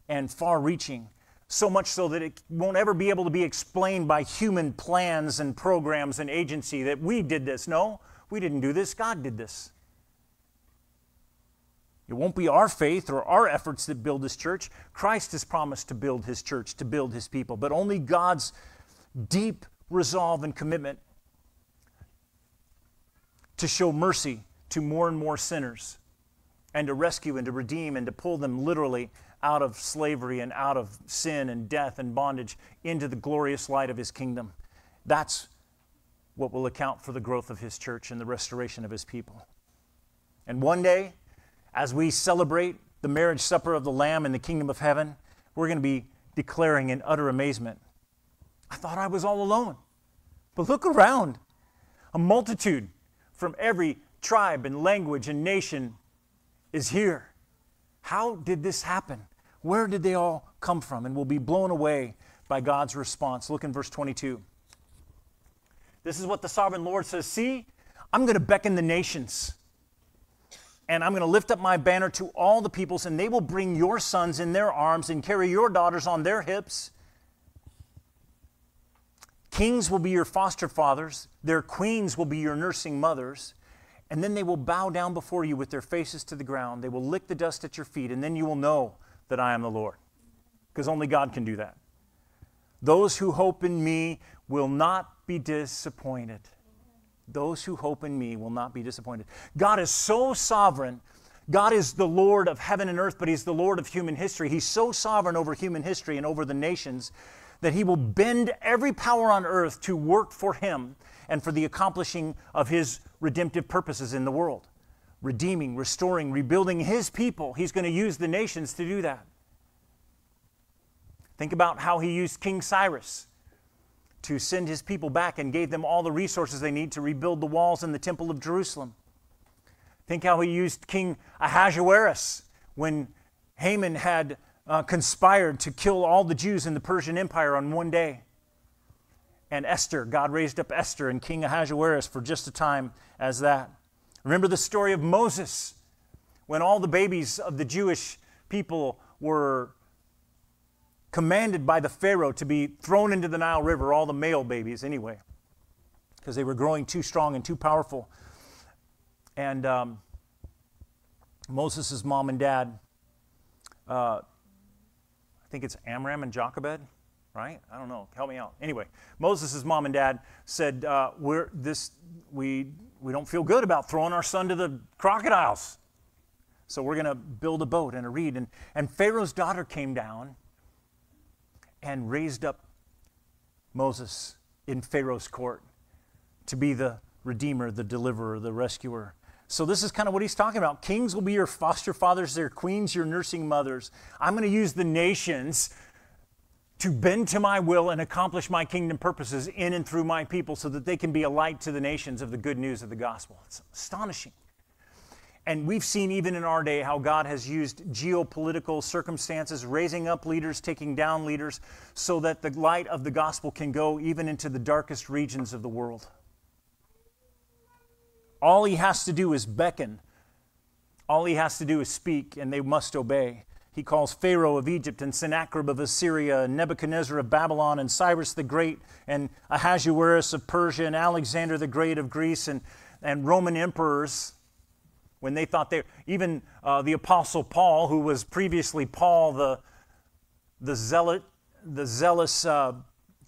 and far reaching, so much so that it won't ever be able to be explained by human plans and programs and agency that we did this. No, we didn't do this, God did this. It won't be our faith or our efforts that build this church. Christ has promised to build his church, to build his people, but only God's deep resolve and commitment to show mercy to more and more sinners and to rescue and to redeem and to pull them literally out of slavery and out of sin and death and bondage into the glorious light of his kingdom. That's what will account for the growth of his church and the restoration of his people. And one day, as we celebrate the marriage supper of the Lamb in the kingdom of heaven, we're going to be declaring in utter amazement I thought I was all alone. But look around. A multitude from every tribe and language and nation is here. How did this happen? Where did they all come from? And we'll be blown away by God's response. Look in verse 22. This is what the sovereign Lord says See, I'm going to beckon the nations and I'm going to lift up my banner to all the peoples, and they will bring your sons in their arms and carry your daughters on their hips. Kings will be your foster fathers, their queens will be your nursing mothers, and then they will bow down before you with their faces to the ground. They will lick the dust at your feet, and then you will know that I am the Lord. Because only God can do that. Those who hope in me will not be disappointed. Those who hope in me will not be disappointed. God is so sovereign. God is the Lord of heaven and earth, but He's the Lord of human history. He's so sovereign over human history and over the nations that He will bend every power on earth to work for Him and for the accomplishing of His redemptive purposes in the world. Redeeming, restoring, rebuilding His people. He's going to use the nations to do that. Think about how He used King Cyrus to send his people back and gave them all the resources they need to rebuild the walls and the temple of Jerusalem. Think how he used King Ahasuerus when Haman had uh, conspired to kill all the Jews in the Persian Empire on one day. And Esther, God raised up Esther and King Ahasuerus for just a time as that. Remember the story of Moses when all the babies of the Jewish people were commanded by the Pharaoh to be thrown into the Nile River, all the male babies anyway, because they were growing too strong and too powerful. And um, Moses' mom and dad, uh, I think it's Amram and Jochebed, right? I don't know. Help me out. Anyway, Moses' mom and dad said, uh, "We're this. We we don't feel good about throwing our son to the crocodiles, so we're going to build a boat and a reed." And and Pharaoh's daughter came down and raised up Moses in Pharaoh's court to be the redeemer, the deliverer, the rescuer. So this is kind of what he's talking about. Kings will be your foster fathers, their queens, your nursing mothers. I'm going to use the nations to bend to my will and accomplish my kingdom purposes in and through my people so that they can be a light to the nations of the good news of the gospel. It's astonishing. And we've seen even in our day how God has used geopolitical circumstances, raising up leaders, taking down leaders, so that the light of the gospel can go even into the darkest regions of the world. All he has to do is beckon. All he has to do is speak, and they must obey. He calls Pharaoh of Egypt and Sennacherib of Assyria and Nebuchadnezzar of Babylon and Cyrus the Great and Ahasuerus of Persia and Alexander the Great of Greece and, and Roman emperors when they thought they, even uh, the Apostle Paul, who was previously Paul the, the, zealot, the zealous uh,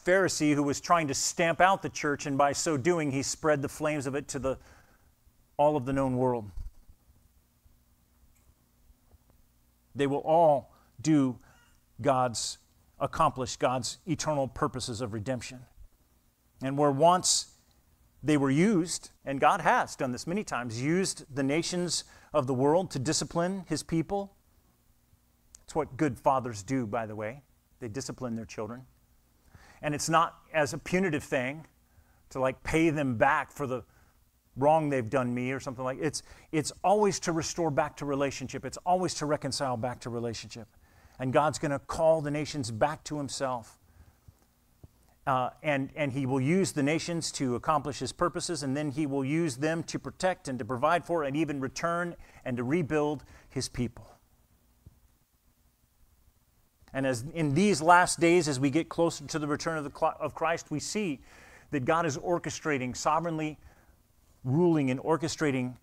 Pharisee who was trying to stamp out the church, and by so doing, he spread the flames of it to the, all of the known world. They will all do God's, accomplish God's eternal purposes of redemption. And where once they were used, and God has done this many times, used the nations of the world to discipline his people. It's what good fathers do, by the way. They discipline their children. And it's not as a punitive thing to like pay them back for the wrong they've done me or something like it's it's always to restore back to relationship it's always to reconcile back to relationship and god's going to call the nations back to himself uh, and and he will use the nations to accomplish his purposes and then he will use them to protect and to provide for and even return and to rebuild his people and as in these last days as we get closer to the return of, the, of christ we see that god is orchestrating sovereignly ruling and orchestrating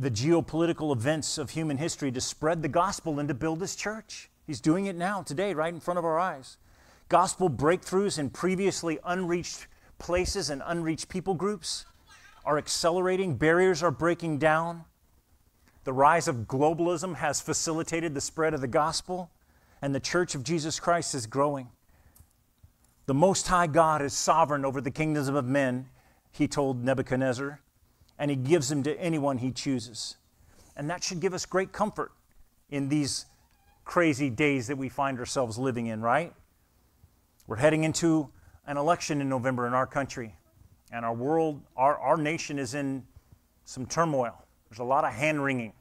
the geopolitical events of human history to spread the gospel and to build his church. He's doing it now, today, right in front of our eyes. Gospel breakthroughs in previously unreached places and unreached people groups are accelerating, barriers are breaking down. The rise of globalism has facilitated the spread of the gospel, and the church of Jesus Christ is growing. The Most High God is sovereign over the kingdoms of men he told Nebuchadnezzar, and he gives them to anyone he chooses. And that should give us great comfort in these crazy days that we find ourselves living in, right? We're heading into an election in November in our country, and our world, our, our nation is in some turmoil. There's a lot of hand wringing,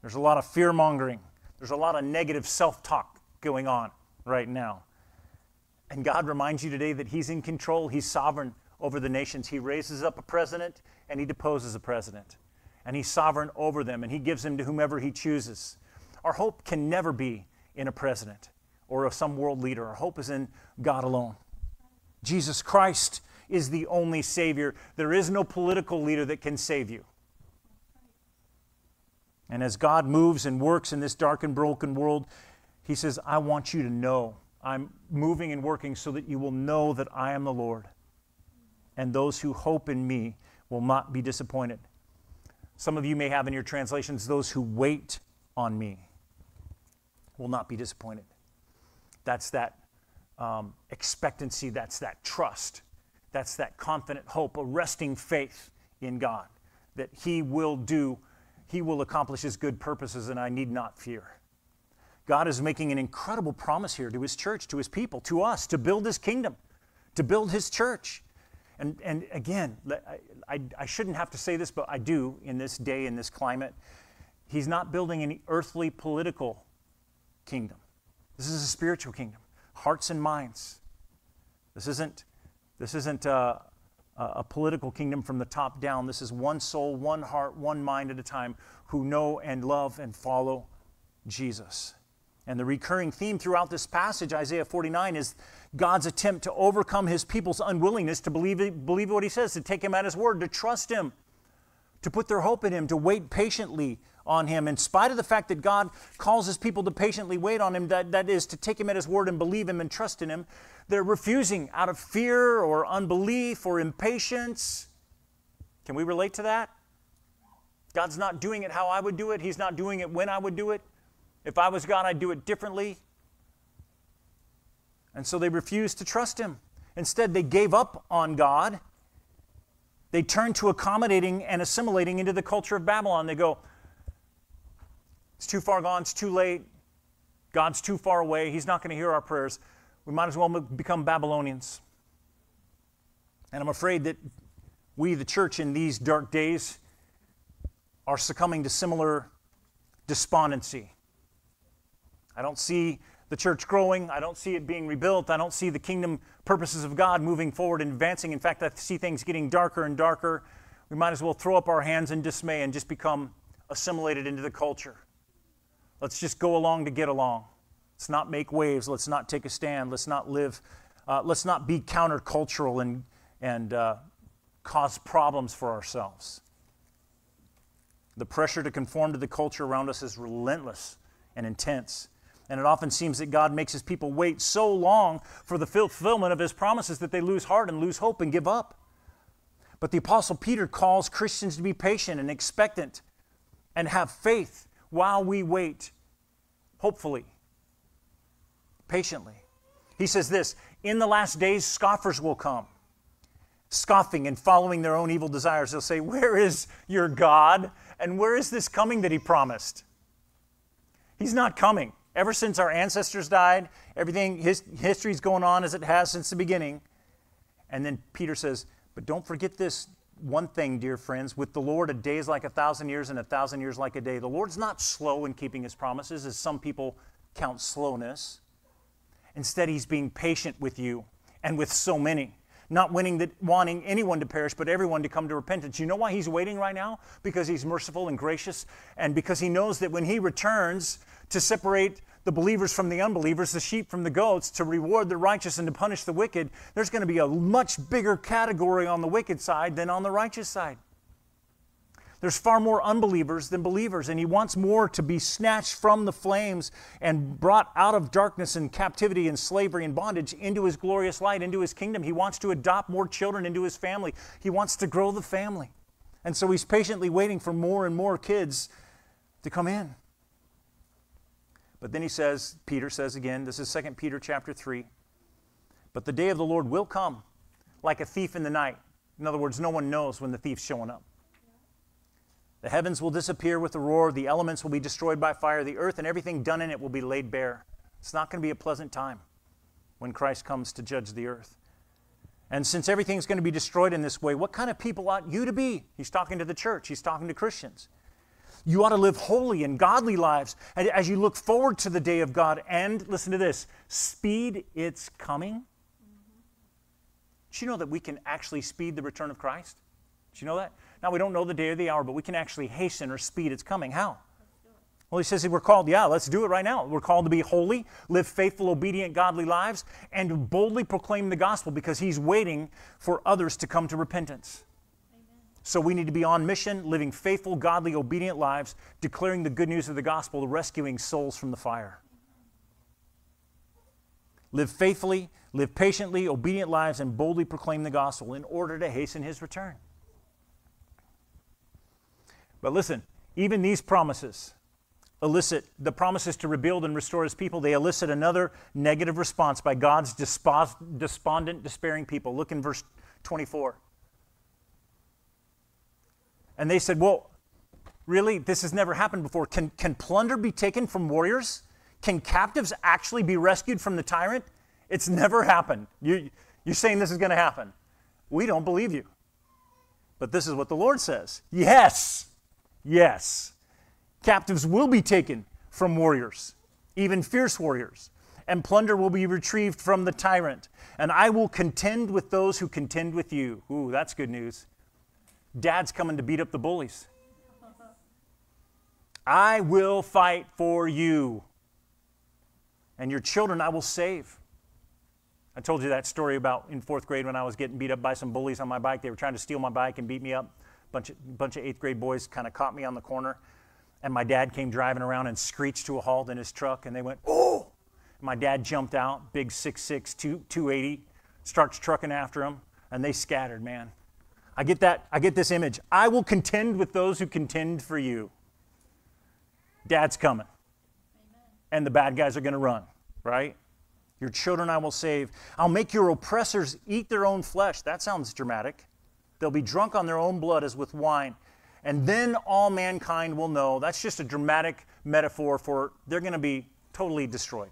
there's a lot of fear mongering, there's a lot of negative self talk going on right now. And God reminds you today that He's in control, He's sovereign, over the nations. He raises up a president and he deposes a president. And he's sovereign over them and he gives them to whomever he chooses. Our hope can never be in a president or some world leader. Our hope is in God alone. Jesus Christ is the only Savior. There is no political leader that can save you. And as God moves and works in this dark and broken world, He says, I want you to know. I'm moving and working so that you will know that I am the Lord and those who hope in me will not be disappointed. Some of you may have in your translations, those who wait on me will not be disappointed. That's that um, expectancy, that's that trust, that's that confident hope, a resting faith in God that He will do, He will accomplish His good purposes, and I need not fear. God is making an incredible promise here to His church, to His people, to us, to build His kingdom, to build His church. And, and again, I, I, I shouldn't have to say this, but I do in this day, in this climate. He's not building any earthly political kingdom. This is a spiritual kingdom, hearts and minds. This isn't, this isn't uh, a, a political kingdom from the top down. This is one soul, one heart, one mind at a time who know and love and follow Jesus. And the recurring theme throughout this passage, Isaiah 49, is God's attempt to overcome his people's unwillingness to believe, believe what he says, to take him at his word, to trust him, to put their hope in Him, to wait patiently on Him, in spite of the fact that God calls His people to patiently wait on Him, that, that is, to take Him at His word and believe Him and trust in Him, they're refusing out of fear or unbelief or impatience. Can we relate to that? God's not doing it how I would do it, He's not doing it when I would do it. If I was God, I'd do it differently. And so they refused to trust Him. Instead, they gave up on God. They turn to accommodating and assimilating into the culture of Babylon. They go, it's too far gone, it's too late. God's too far away. He's not going to hear our prayers. We might as well become Babylonians. And I'm afraid that we, the church, in these dark days, are succumbing to similar despondency. I don't see the church growing. I don't see it being rebuilt. I don't see the kingdom purposes of God moving forward and advancing. In fact, I see things getting darker and darker. We might as well throw up our hands in dismay and just become assimilated into the culture. Let's just go along to get along. Let's not make waves. Let's not take a stand. Let's not live. Uh, let's not be countercultural and, and uh, cause problems for ourselves. The pressure to conform to the culture around us is relentless and intense. And it often seems that God makes his people wait so long for the fulfillment of his promises that they lose heart and lose hope and give up. But the Apostle Peter calls Christians to be patient and expectant and have faith while we wait, hopefully, patiently. He says this In the last days, scoffers will come, scoffing and following their own evil desires. They'll say, Where is your God? And where is this coming that he promised? He's not coming. Ever since our ancestors died, everything, his, history's going on as it has since the beginning. And then Peter says, But don't forget this one thing, dear friends. With the Lord, a day is like a thousand years, and a thousand years like a day. The Lord's not slow in keeping his promises, as some people count slowness. Instead, he's being patient with you and with so many not wanting anyone to perish, but everyone to come to repentance. You know why he's waiting right now? Because he's merciful and gracious, and because he knows that when he returns to separate the believers from the unbelievers, the sheep from the goats, to reward the righteous and to punish the wicked, there's going to be a much bigger category on the wicked side than on the righteous side. There's far more unbelievers than believers, and he wants more to be snatched from the flames and brought out of darkness and captivity and slavery and bondage into his glorious light, into his kingdom. He wants to adopt more children into his family. He wants to grow the family. And so he's patiently waiting for more and more kids to come in. But then he says, Peter says again, this is 2 Peter chapter 3, but the day of the Lord will come like a thief in the night. In other words, no one knows when the thief's showing up. The heavens will disappear with a roar, the elements will be destroyed by fire, the earth and everything done in it will be laid bare. It's not going to be a pleasant time when Christ comes to judge the earth. And since everything's going to be destroyed in this way, what kind of people ought you to be? He's talking to the church, he's talking to Christians. You ought to live holy and godly lives as you look forward to the day of God and, listen to this, speed its coming. Do you know that we can actually speed the return of Christ? Do you know that? Now, we don't know the day or the hour, but we can actually hasten or speed its coming. How? Well, he says we're called, yeah, let's do it right now. We're called to be holy, live faithful, obedient, godly lives, and boldly proclaim the gospel because he's waiting for others to come to repentance. So we need to be on mission, living faithful, godly, obedient lives, declaring the good news of the gospel, rescuing souls from the fire. Live faithfully, live patiently, obedient lives, and boldly proclaim the gospel in order to hasten his return. But listen, even these promises elicit the promises to rebuild and restore his people, they elicit another negative response by God's despondent, despairing people. Look in verse 24. And they said, Well, really, this has never happened before. Can, can plunder be taken from warriors? Can captives actually be rescued from the tyrant? It's never happened. You, you're saying this is going to happen. We don't believe you. But this is what the Lord says Yes, Yes, captives will be taken from warriors, even fierce warriors, and plunder will be retrieved from the tyrant. And I will contend with those who contend with you. Ooh, that's good news. Dad's coming to beat up the bullies. I will fight for you. And your children I will save. I told you that story about in fourth grade when I was getting beat up by some bullies on my bike. They were trying to steal my bike and beat me up bunch of, bunch of eighth grade boys kind of caught me on the corner. And my dad came driving around and screeched to a halt in his truck. And they went, oh! My dad jumped out, big 6'6, 280, starts trucking after him. And they scattered, man. I get that, I get this image. I will contend with those who contend for you. Dad's coming. Amen. And the bad guys are going to run, right? Your children I will save. I'll make your oppressors eat their own flesh. That sounds dramatic. They'll be drunk on their own blood as with wine. And then all mankind will know. That's just a dramatic metaphor for they're going to be totally destroyed.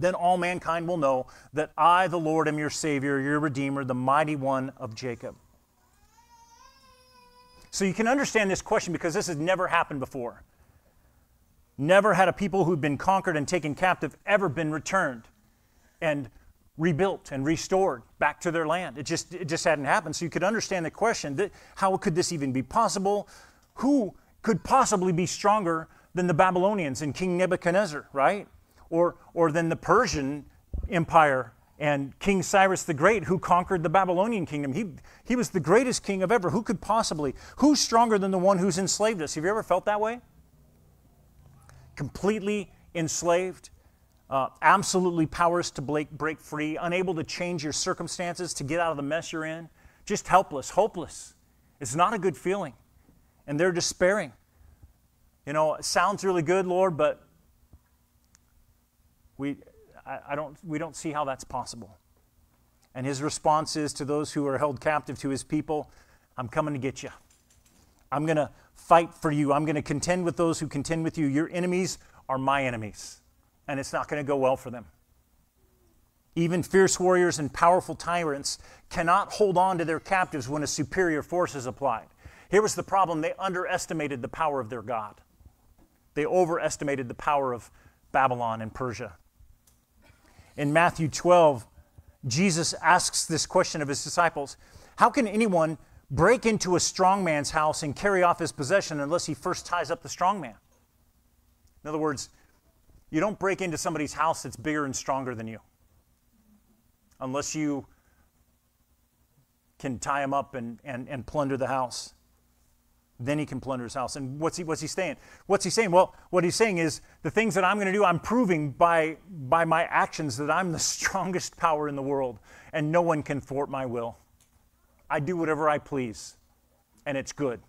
Then all mankind will know that I, the Lord, am your Savior, your Redeemer, the mighty one of Jacob. So you can understand this question because this has never happened before. Never had a people who'd been conquered and taken captive ever been returned and rebuilt and restored back to their land. It just, it just hadn't happened. So you could understand the question that how could this even be possible? Who could possibly be stronger than the Babylonians and King Nebuchadnezzar, right? Or, or than the Persian Empire and King Cyrus the Great, who conquered the Babylonian kingdom. He, he was the greatest king of ever. Who could possibly? Who's stronger than the one who's enslaved us? Have you ever felt that way? completely enslaved, uh, absolutely powerless to break, break free, unable to change your circumstances, to get out of the mess you're in, just helpless, hopeless. It's not a good feeling. And they're despairing. You know, it sounds really good, Lord, but we, I, I don't, we don't see how that's possible. And his response is to those who are held captive to his people I'm coming to get you. I'm going to fight for you. I'm going to contend with those who contend with you. Your enemies are my enemies, and it's not going to go well for them. Even fierce warriors and powerful tyrants cannot hold on to their captives when a superior force is applied. Here was the problem they underestimated the power of their God, they overestimated the power of Babylon and Persia. In Matthew 12, Jesus asks this question of his disciples How can anyone break into a strong man's house and carry off his possession unless he first ties up the strong man. In other words, you don't break into somebody's house that's bigger and stronger than you unless you can tie him up and, and, and plunder the house. Then he can plunder his house. And what's he, what's he saying? What's he saying? Well, what he's saying is the things that I'm going to do, I'm proving by, by my actions that I'm the strongest power in the world and no one can thwart my will. I do whatever I please, and it's good.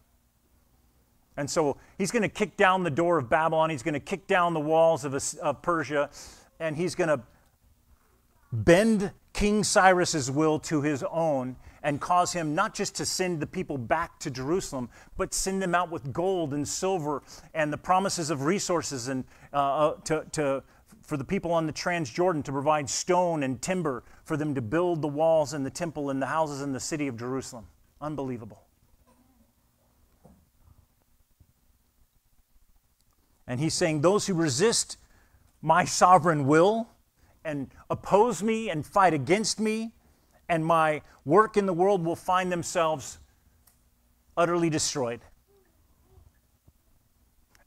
And so he's going to kick down the door of Babylon. He's going to kick down the walls of, of Persia, and he's going to bend King Cyrus's will to his own and cause him not just to send the people back to Jerusalem, but send them out with gold and silver and the promises of resources and uh, uh to, to, for the people on the Transjordan to provide stone and timber for them to build the walls and the temple and the houses in the city of Jerusalem. Unbelievable. And he's saying, Those who resist my sovereign will and oppose me and fight against me and my work in the world will find themselves utterly destroyed.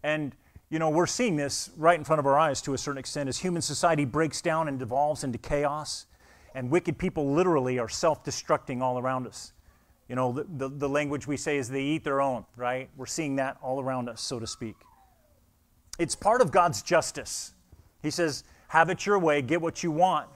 And you know, we're seeing this right in front of our eyes to a certain extent as human society breaks down and devolves into chaos, and wicked people literally are self destructing all around us. You know, the, the, the, language we say is they eat their own, right? We're seeing that all around us, so to speak. It's part of God's justice. He says, Have it your way, get what you want.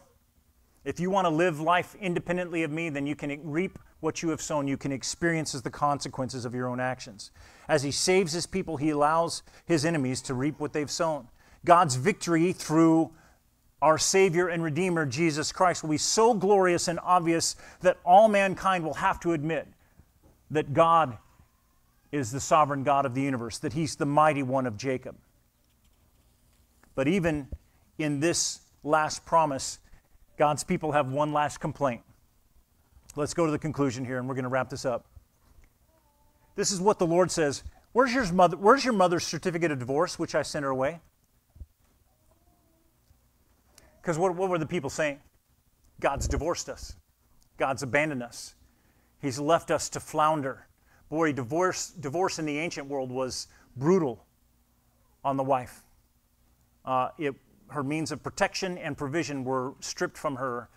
If you want to live life independently of me, then you can reap what you have sown. You can experience the consequences of your own actions. As He saves His people, He allows His enemies to reap what they've sown. God's victory through our Savior and Redeemer, Jesus Christ, will be so glorious and obvious that all mankind will have to admit that God is the sovereign God of the universe, that He's the mighty one of Jacob. But even in this last promise, God's people have one last complaint. Let's go to the conclusion here, and we're going to wrap this up. This is what the Lord says Where's your, mother, where's your mother's certificate of divorce, which I sent her away? Because what, what were the people saying? God's divorced us, God's abandoned us, He's left us to flounder. Boy, divorce, divorce in the ancient world was brutal on the wife. Uh, it her means of protection and provision were stripped from her,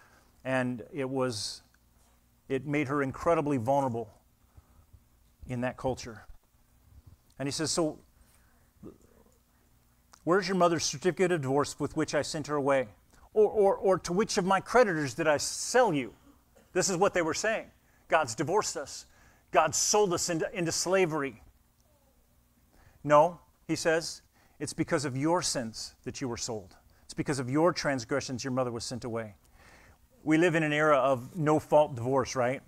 and it was it made her incredibly vulnerable in that culture. And he says, So, where's your mother's certificate of divorce with which I sent her away? Or, or, or to which of my creditors did I sell you? This is what they were saying. God's divorced us, God sold us into, into slavery. No, he says, it's because of your sins that you were sold. It's because of your transgressions your mother was sent away. We live in an era of no fault divorce, right?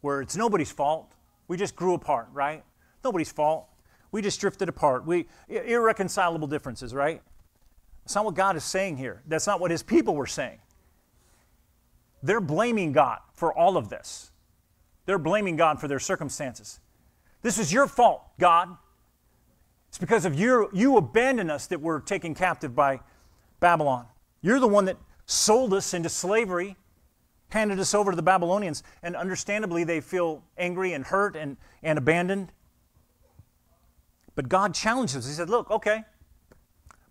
Where it's nobody's fault. We just grew apart, right? Nobody's fault. We just drifted apart. We irreconcilable differences, right? That's not what God is saying here. That's not what his people were saying. They're blaming God for all of this. They're blaming God for their circumstances. This is your fault, God. It's because of you, you abandoned us that we're taken captive by Babylon. You're the one that sold us into slavery, handed us over to the Babylonians, and understandably they feel angry and hurt and, and abandoned. But God challenged us. He said, Look, okay,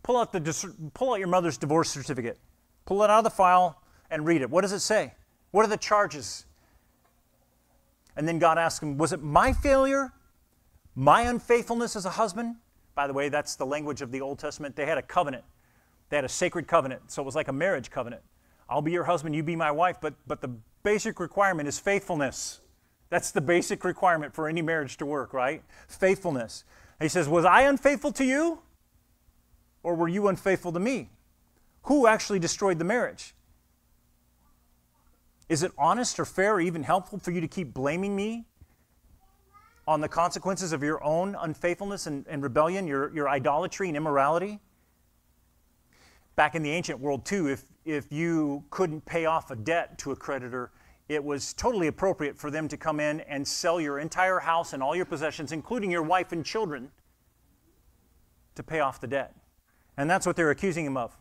pull out, the, pull out your mother's divorce certificate, pull it out of the file, and read it. What does it say? What are the charges? And then God asked him, Was it my failure? My unfaithfulness as a husband? By the way, that's the language of the Old Testament. They had a covenant, they had a sacred covenant. So it was like a marriage covenant. I'll be your husband, you be my wife, but, but the basic requirement is faithfulness. That's the basic requirement for any marriage to work, right? Faithfulness. he says, Was I unfaithful to you? Or were you unfaithful to me? Who actually destroyed the marriage? Is it honest or fair or even helpful for you to keep blaming me on the consequences of your own unfaithfulness and, and rebellion, your, your idolatry and immorality? Back in the ancient world, too, if, if you couldn't pay off a debt to a creditor, it was totally appropriate for them to come in and sell your entire house and all your possessions, including your wife and children, to pay off the debt. And that's what they're accusing him of.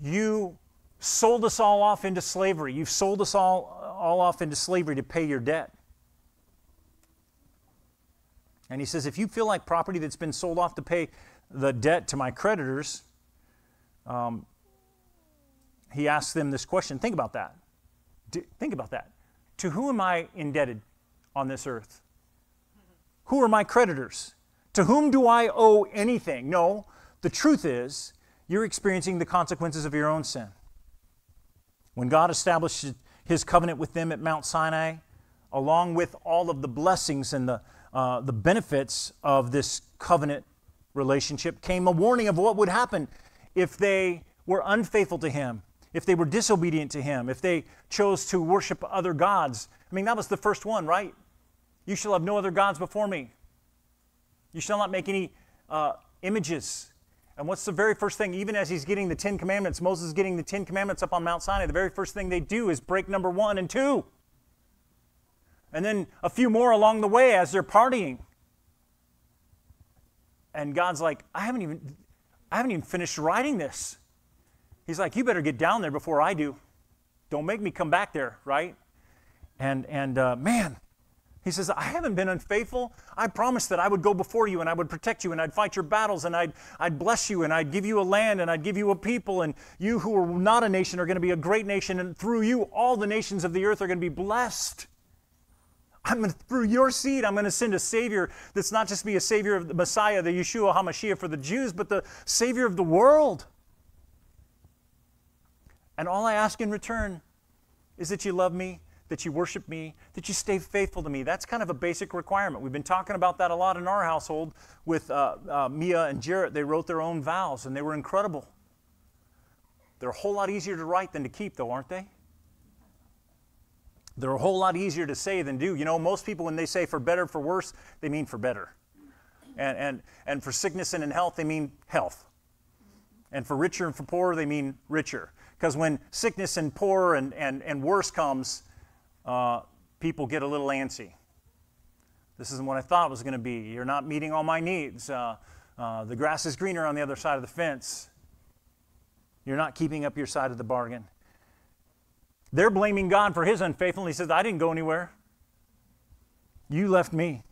You sold us all off into slavery. You've sold us all, all off into slavery to pay your debt. And he says, if you feel like property that's been sold off to pay the debt to my creditors, um, he asks them this question. Think about that. think about that. To who am I indebted on this earth? Who are my creditors? To whom do I owe anything? No, the truth is, you're experiencing the consequences of your own sin. When God established his covenant with them at Mount Sinai, along with all of the blessings and the, uh, the benefits of this covenant relationship, came a warning of what would happen if they were unfaithful to him, if they were disobedient to him, if they chose to worship other gods. I mean, that was the first one, right? You shall have no other gods before me. You shall not make any uh, images and what's the very first thing, even as he's getting the Ten Commandments, Moses is getting the Ten Commandments up on Mount Sinai, the very first thing they do is break number one and two. And then a few more along the way as they're partying. And God's like, I haven't even, I haven't even finished writing this. He's like, you better get down there before I do. Don't make me come back there, right? And and uh, man, he says, I haven't been unfaithful. I promised that I would go before you and I would protect you and I'd fight your battles and I'd, I'd bless you and I'd give you a land and I'd give you a people. And you who are not a nation are going to be a great nation. And through you, all the nations of the earth are going to be blessed. I'm to, through your seed, I'm going to send a Savior that's not just be a Savior of the Messiah, the Yeshua HaMashiach for the Jews, but the Savior of the world. And all I ask in return is that you love me that you worship me, that you stay faithful to me. That's kind of a basic requirement. We've been talking about that a lot in our household with uh, uh, Mia and Jarrett. They wrote their own vows, and they were incredible. They're a whole lot easier to write than to keep, though, aren't they? They're a whole lot easier to say than do. You know, most people, when they say for better, for worse, they mean for better. And, and, and for sickness and in health, they mean health. And for richer and for poorer, they mean richer. Because when sickness and poor and, and, and worse comes, uh, people get a little antsy. This isn't what I thought it was going to be. You're not meeting all my needs. Uh, uh, the grass is greener on the other side of the fence. You're not keeping up your side of the bargain. They're blaming God for his unfaithfulness. He says, I didn't go anywhere. You left me.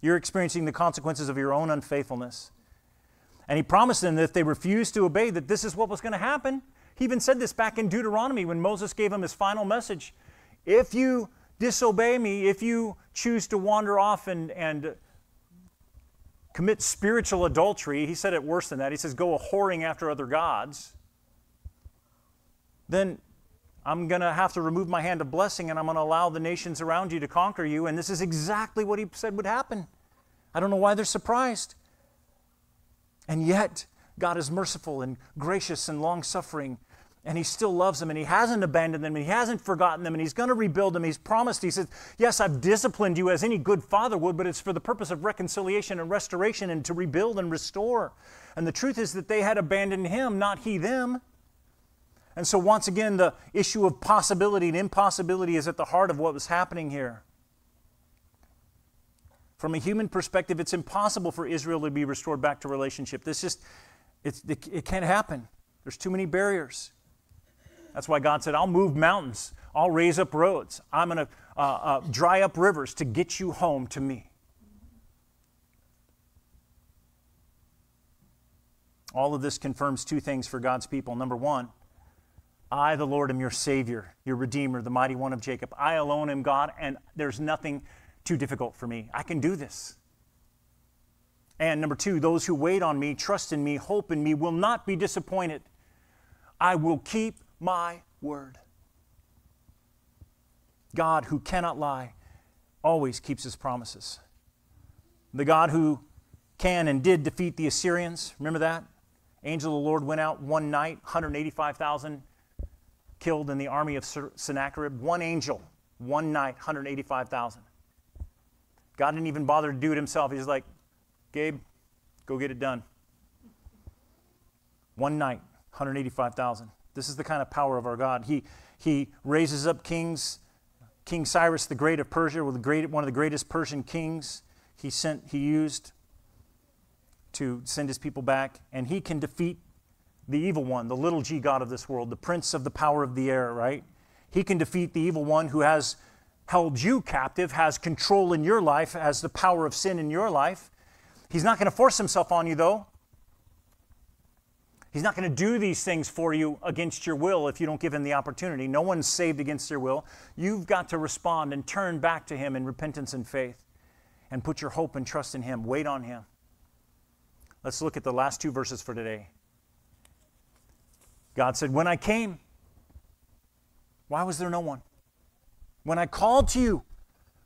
You're experiencing the consequences of your own unfaithfulness. And he promised them that if they refused to obey, that this is what was going to happen. He even said this back in Deuteronomy when Moses gave him his final message. If you disobey me, if you choose to wander off and, and commit spiritual adultery, he said it worse than that. He says, go a whoring after other gods, then I'm going to have to remove my hand of blessing and I'm going to allow the nations around you to conquer you. And this is exactly what he said would happen. I don't know why they're surprised. And yet, God is merciful and gracious and long suffering and he still loves them and he hasn't abandoned them and he hasn't forgotten them and he's going to rebuild them. He's promised, he says, Yes, I've disciplined you as any good father would, but it's for the purpose of reconciliation and restoration and to rebuild and restore. And the truth is that they had abandoned him, not he them. And so, once again, the issue of possibility and impossibility is at the heart of what was happening here. From a human perspective, it's impossible for Israel to be restored back to relationship. This just, it, it can't happen. There's too many barriers. That's why God said, I'll move mountains, I'll raise up roads, I'm going to uh, uh, dry up rivers to get you home to me. All of this confirms two things for God's people. Number one, I, the Lord, am your Savior, your Redeemer, the mighty one of Jacob. I alone am God, and there's nothing too difficult for me. I can do this. And number two, those who wait on me, trust in me, hope in me, will not be disappointed. I will keep my word. God, who cannot lie, always keeps his promises. The God who can and did defeat the Assyrians, remember that? Angel of the Lord went out one night, 185,000 killed in the army of Sennacherib. One angel, one night, 185,000. God didn't even bother to do it himself. He's like, Gabe, go get it done. One night, 185,000. This is the kind of power of our God. He, he raises up kings. King Cyrus the Great of Persia, one of the greatest Persian kings he sent, he used to send his people back, and he can defeat the evil one, the little g god of this world, the prince of the power of the air, right? He can defeat the evil one who has held you captive, has control in your life, has the power of sin in your life. He's not going to force himself on you, though. He's not going to do these things for you against your will if you don't give him the opportunity. No one's saved against their will. You've got to respond and turn back to him in repentance and faith and put your hope and trust in him. Wait on him. Let's look at the last two verses for today. God said, When I came, why was there no one? When I called to you,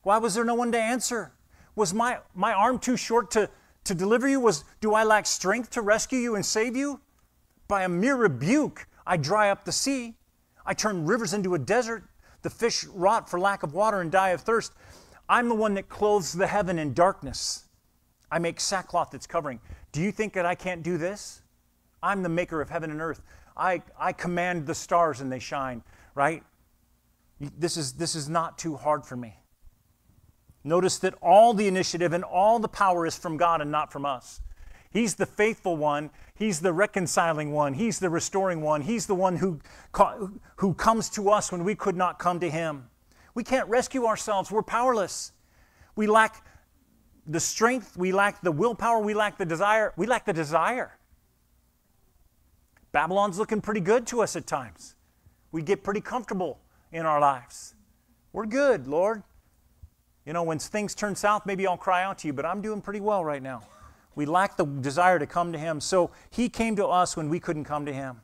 why was there no one to answer? Was my, my arm too short to, to deliver you? Was, do I lack strength to rescue you and save you? By a mere rebuke, I dry up the sea. I turn rivers into a desert. The fish rot for lack of water and die of thirst. I'm the one that clothes the heaven in darkness. I make sackcloth its covering. Do you think that I can't do this? I'm the maker of heaven and earth. I, I command the stars and they shine, right? This is, this is not too hard for me. Notice that all the initiative and all the power is from God and not from us. He's the faithful one. He's the reconciling one. He's the restoring one. He's the one who, who comes to us when we could not come to him. We can't rescue ourselves. We're powerless. We lack the strength. We lack the willpower. We lack the desire. We lack the desire. Babylon's looking pretty good to us at times. We get pretty comfortable in our lives. We're good, Lord. You know, when things turn south, maybe I'll cry out to you, but I'm doing pretty well right now. We lack the desire to come to Him. So He came to us when we couldn't come to Him.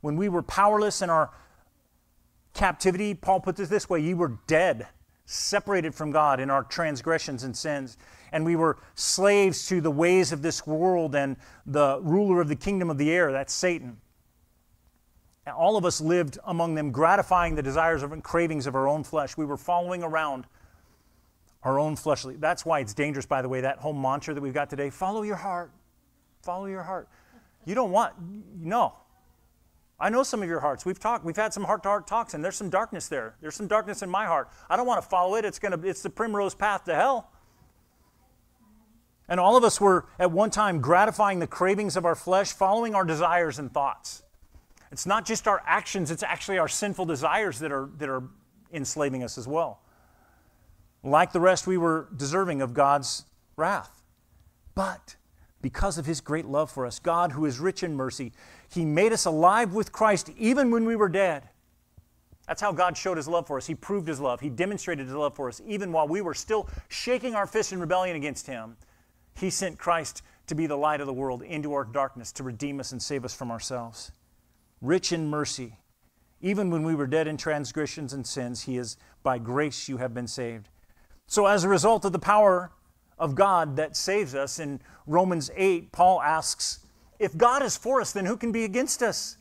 When we were powerless in our captivity, Paul puts it this way you were dead, separated from God in our transgressions and sins. And we were slaves to the ways of this world and the ruler of the kingdom of the air, that's Satan. All of us lived among them, gratifying the desires and cravings of our own flesh. We were following around our own fleshly. That's why it's dangerous, by the way, that whole mantra that we've got today follow your heart. Follow your heart. You don't want, no. I know some of your hearts. We've talked, we've had some heart to heart talks, and there's some darkness there. There's some darkness in my heart. I don't want to follow it. It's gonna it's the primrose path to hell. And all of us were at one time gratifying the cravings of our flesh, following our desires and thoughts. It's not just our actions, it's actually our sinful desires that are that are enslaving us as well. Like the rest, we were deserving of God's wrath. But because of his great love for us, God, who is rich in mercy, he made us alive with Christ even when we were dead. That's how God showed his love for us. He proved his love. He demonstrated his love for us. Even while we were still shaking our fist in rebellion against him, he sent Christ to be the light of the world into our darkness to redeem us and save us from ourselves. Rich in mercy. Even when we were dead in transgressions and sins, he is by grace you have been saved. So, as a result of the power of God that saves us, in Romans 8, Paul asks, If God is for us, then who can be against us?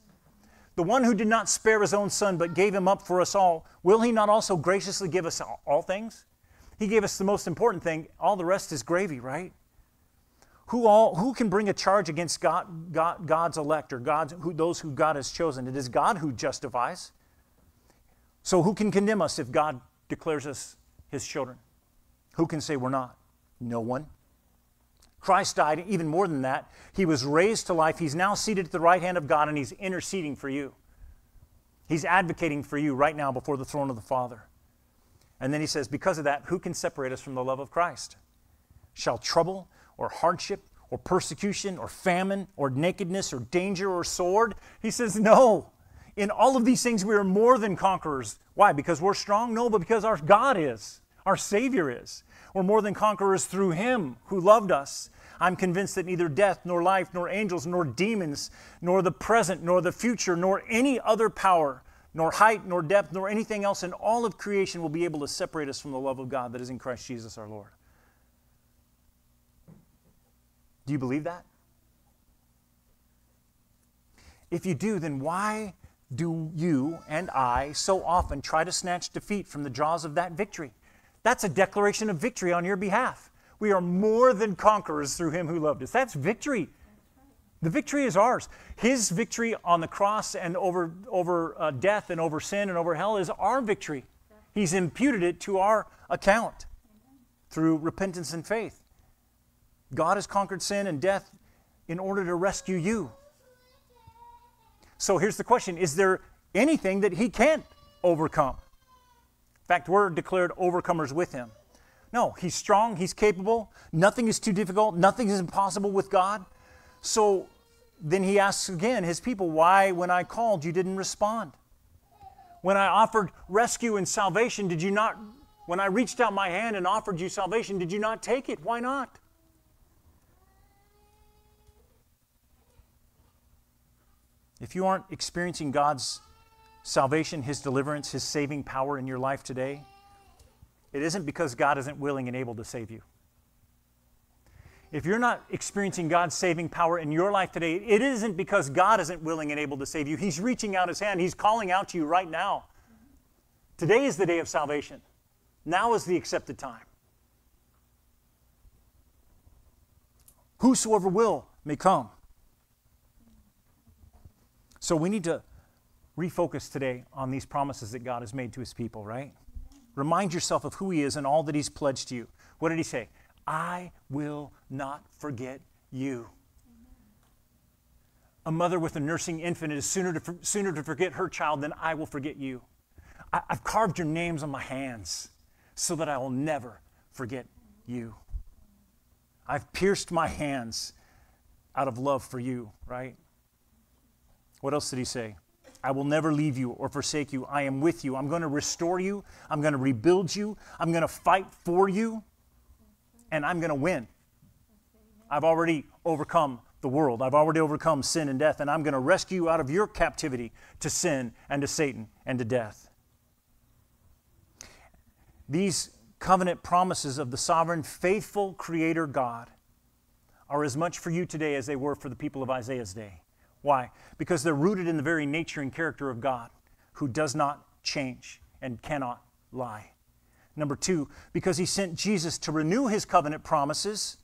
The one who did not spare his own son, but gave him up for us all, will he not also graciously give us all things? He gave us the most important thing. All the rest is gravy, right? Who, all, who can bring a charge against God, God, God's elect or God's, who, those who God has chosen? It is God who justifies. So who can condemn us if God declares us his children? Who can say we're not? No one. Christ died, even more than that. He was raised to life. He's now seated at the right hand of God, and He's interceding for you. He's advocating for you right now before the throne of the Father. And then He says, Because of that, who can separate us from the love of Christ? Shall trouble or hardship or persecution or famine or nakedness or danger or sword? He says, No. In all of these things, we are more than conquerors. Why? Because we're strong? No, but because our God is, our Savior is. We're more than conquerors through Him who loved us. I'm convinced that neither death, nor life, nor angels, nor demons, nor the present, nor the future, nor any other power, nor height, nor depth, nor anything else in all of creation will be able to separate us from the love of God that is in Christ Jesus our Lord. Do you believe that? If you do, then why do you and I so often try to snatch defeat from the jaws of that victory? That's a declaration of victory on your behalf. We are more than conquerors through him who loved us. That's victory. The victory is ours. His victory on the cross and over, over uh, death and over sin and over hell is our victory. He's imputed it to our account through repentance and faith. God has conquered sin and death in order to rescue you. So here's the question Is there anything that He can't overcome? In fact, we're declared overcomers with him. No, he's strong, he's capable. Nothing is too difficult, nothing is impossible with God. So then he asks again his people, Why, when I called, you didn't respond? When I offered rescue and salvation, did you not? When I reached out my hand and offered you salvation, did you not take it? Why not? If you aren't experiencing God's salvation, His deliverance, His saving power in your life today, it isn't because God isn't willing and able to save you. If you're not experiencing God's saving power in your life today, it isn't because God isn't willing and able to save you. He's reaching out His hand, He's calling out to you right now. Today is the day of salvation. Now is the accepted time. Whosoever will may come. So we need to refocus today on these promises that God has made to his people, right? Remind yourself of who he is and all that he's pledged to you. What did he say? I will not forget you. A mother with a nursing infant is sooner to, sooner to forget her child than I will forget you. I, I've carved your names on my hands so that I will never forget you. I've pierced my hands out of love for you, right? What else did he say? I will never leave you or forsake you. I am with you. I'm going to restore you. I'm going to rebuild you. I'm going to fight for you. And I'm going to win. I've already overcome the world. I've already overcome sin and death. And I'm going to rescue you out of your captivity to sin and to Satan and to death. These covenant promises of the sovereign, faithful Creator God are as much for you today as they were for the people of Isaiah's day. Why? Because they're rooted in the very nature and character of God, who does not change and cannot lie. Number two, because he sent Jesus to renew his covenant promises,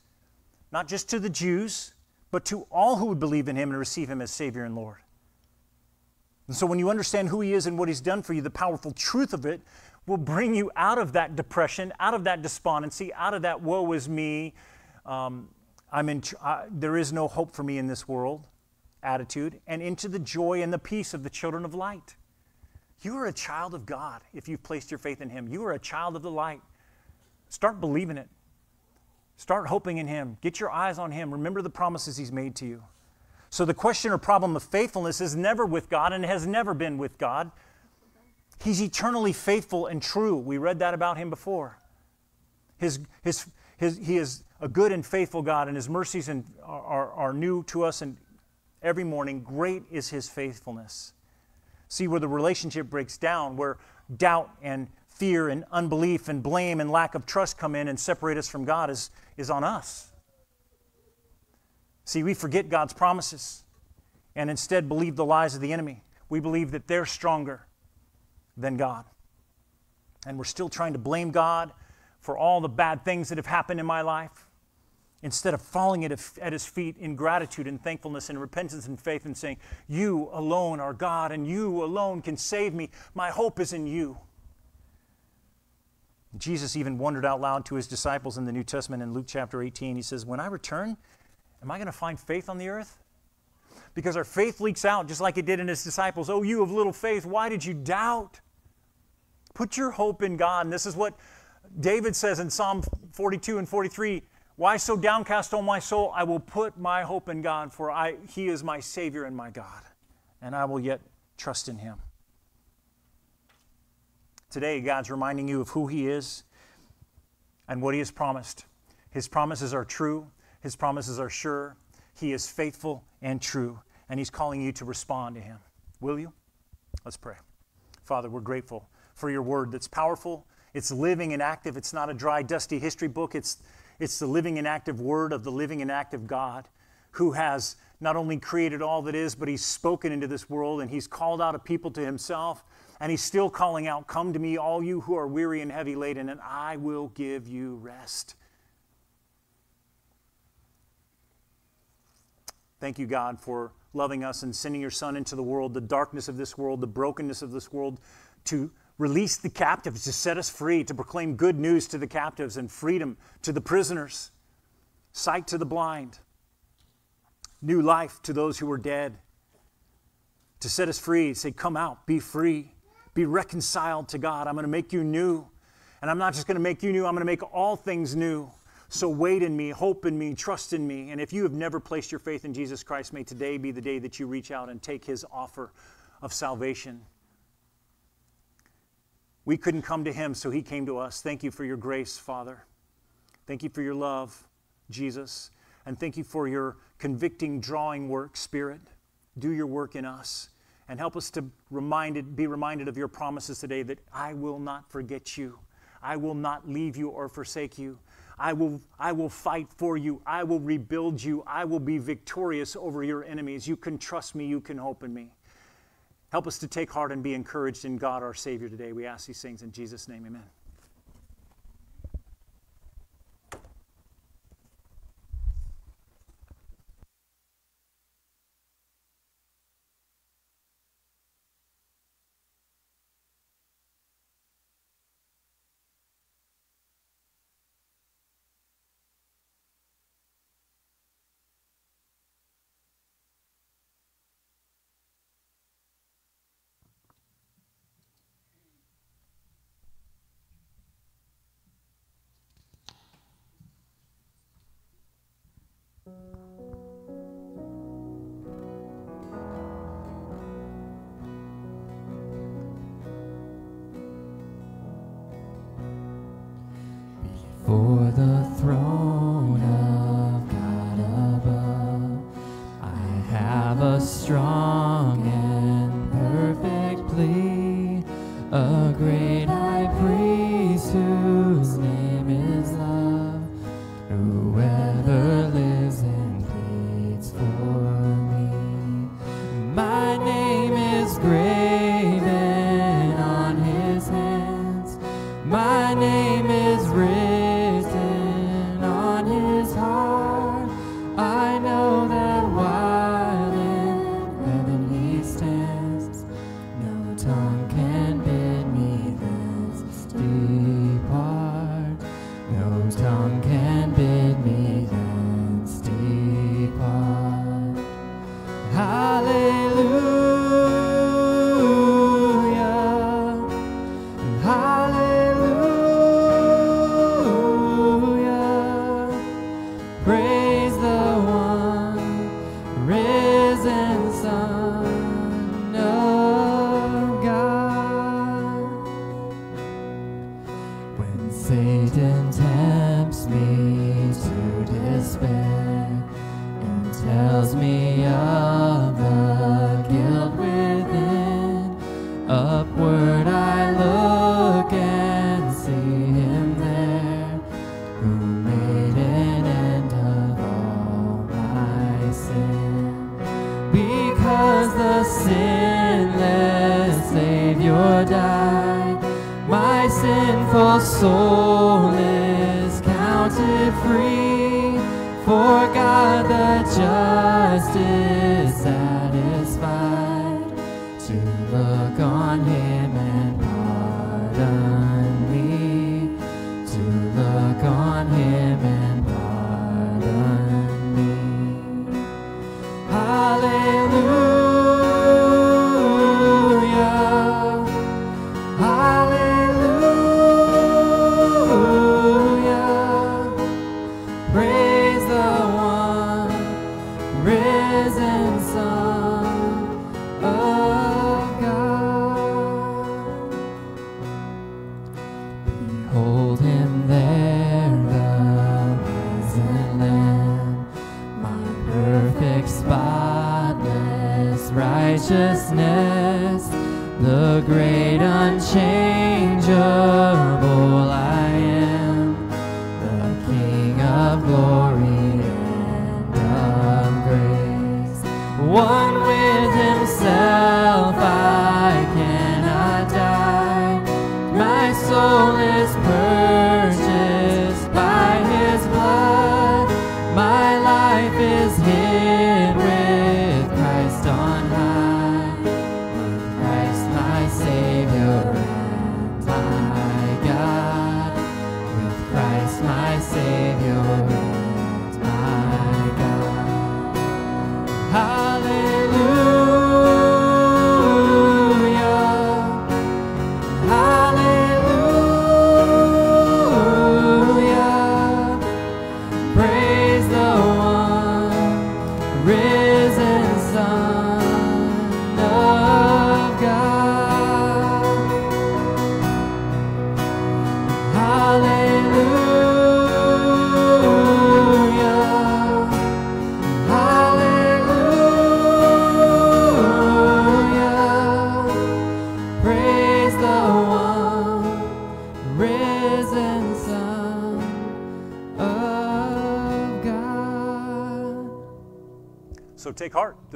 not just to the Jews, but to all who would believe in him and receive him as Savior and Lord. And so when you understand who he is and what he's done for you, the powerful truth of it will bring you out of that depression, out of that despondency, out of that woe is me. Um, I'm in, uh, there is no hope for me in this world attitude and into the joy and the peace of the children of light. You are a child of God if you've placed your faith in Him. You are a child of the light. Start believing it. Start hoping in Him. Get your eyes on Him. Remember the promises He's made to you. So, the question or problem of faithfulness is never with God and has never been with God. He's eternally faithful and true. We read that about him before. His, his, his, he is a good and faithful God, and his mercies and, are, are new to us and every morning. Great is his faithfulness. See where the relationship breaks down, where doubt and fear and unbelief and blame and lack of trust come in and separate us from God is, is on us. See, we forget God's promises and instead believe the lies of the enemy. We believe that they're stronger than God. And we're still trying to blame God for all the bad things that have happened in my life instead of falling at, his feet in gratitude and thankfulness and repentance and faith and saying, You alone are God and you alone can save me. My hope is in you. Jesus even wondered out loud to his disciples in the New Testament in Luke chapter 18. He says, When I return, am I going to find faith on the earth? Because our faith leaks out just like it did in his disciples. Oh, you of little faith, why did you doubt? Put your hope in God. And this is what David says in Psalm 42 and 43 Why so downcast, O my soul? I will put my hope in God, for I, he is my Savior and my God, and I will yet trust in him. Today, God's reminding you of who He is and what He has promised. His promises are true, His promises are sure. He is faithful and true, and He's calling you to respond to Him. Will you? Let's pray. Father, we're grateful for your word that's powerful, it's living and active, it's not a dry, dusty history book, it's, it's the living and active word of the living and active God who has not only created all that is, but He's spoken into this world and He's called out a people to Himself and he's still calling out, Come to me, all you who are weary and heavy laden, and I will give you rest. Thank you, God, for loving us and sending your Son into the world, the darkness of this world, the brokenness of this world, to release the captives, to set us free, to proclaim good news to the captives and freedom to the prisoners, sight to the blind, new life to those who were dead, to set us free, say, Come out, be free. Be reconciled to God. I'm going to make you new. And I'm not just going to make you new, I'm going to make all things new. So wait in me, hope in me, trust in me. And if you have never placed your faith in Jesus Christ, may today be the day that you reach out and take his offer of salvation. We couldn't come to him, so he came to us. Thank you for your grace, Father. Thank you for your love, Jesus. And thank you for your convicting, drawing work, Spirit. Do your work in us and help us to reminded, be reminded of your promises today that I will not forget you. I will not leave you or forsake you. I will, I will fight for you. I will rebuild you. I will be victorious over your enemies. You can trust me. You can hope in me. Help us to take heart and be encouraged in God our Savior today. We ask these things in Jesus' name. Amen.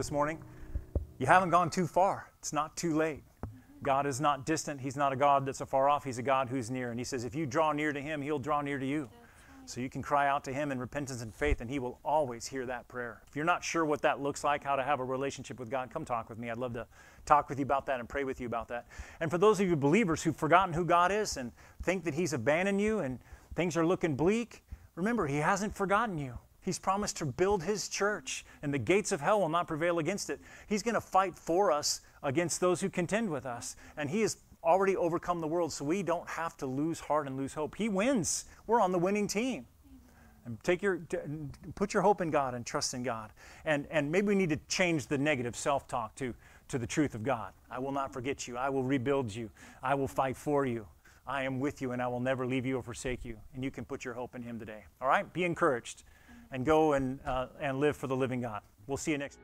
This morning. You haven't gone too far. It's not too late. God is not distant. He's not a God that's afar off. He's a God who's near. And He says, if you draw near to Him, He'll draw near to you. So you can cry out to Him in repentance and faith, and He will always hear that prayer. If you're not sure what that looks like, how to have a relationship with God, come talk with me. I'd love to talk with you about that and pray with you about that. And for those of you believers who've forgotten who God is and think that He's abandoned you and things are looking bleak, remember, He hasn't forgotten you. He's promised to build his church, and the gates of hell will not prevail against it. He's going to fight for us against those who contend with us. And he has already overcome the world, so we don't have to lose heart and lose hope. He wins. We're on the winning team. And take your, put your hope in God and trust in God. And, and maybe we need to change the negative self talk to, to the truth of God. I will not forget you. I will rebuild you. I will fight for you. I am with you and I will never leave you or forsake you. And you can put your hope in Him today. All right? Be encouraged and go and, uh, and live for the living God. We'll see you next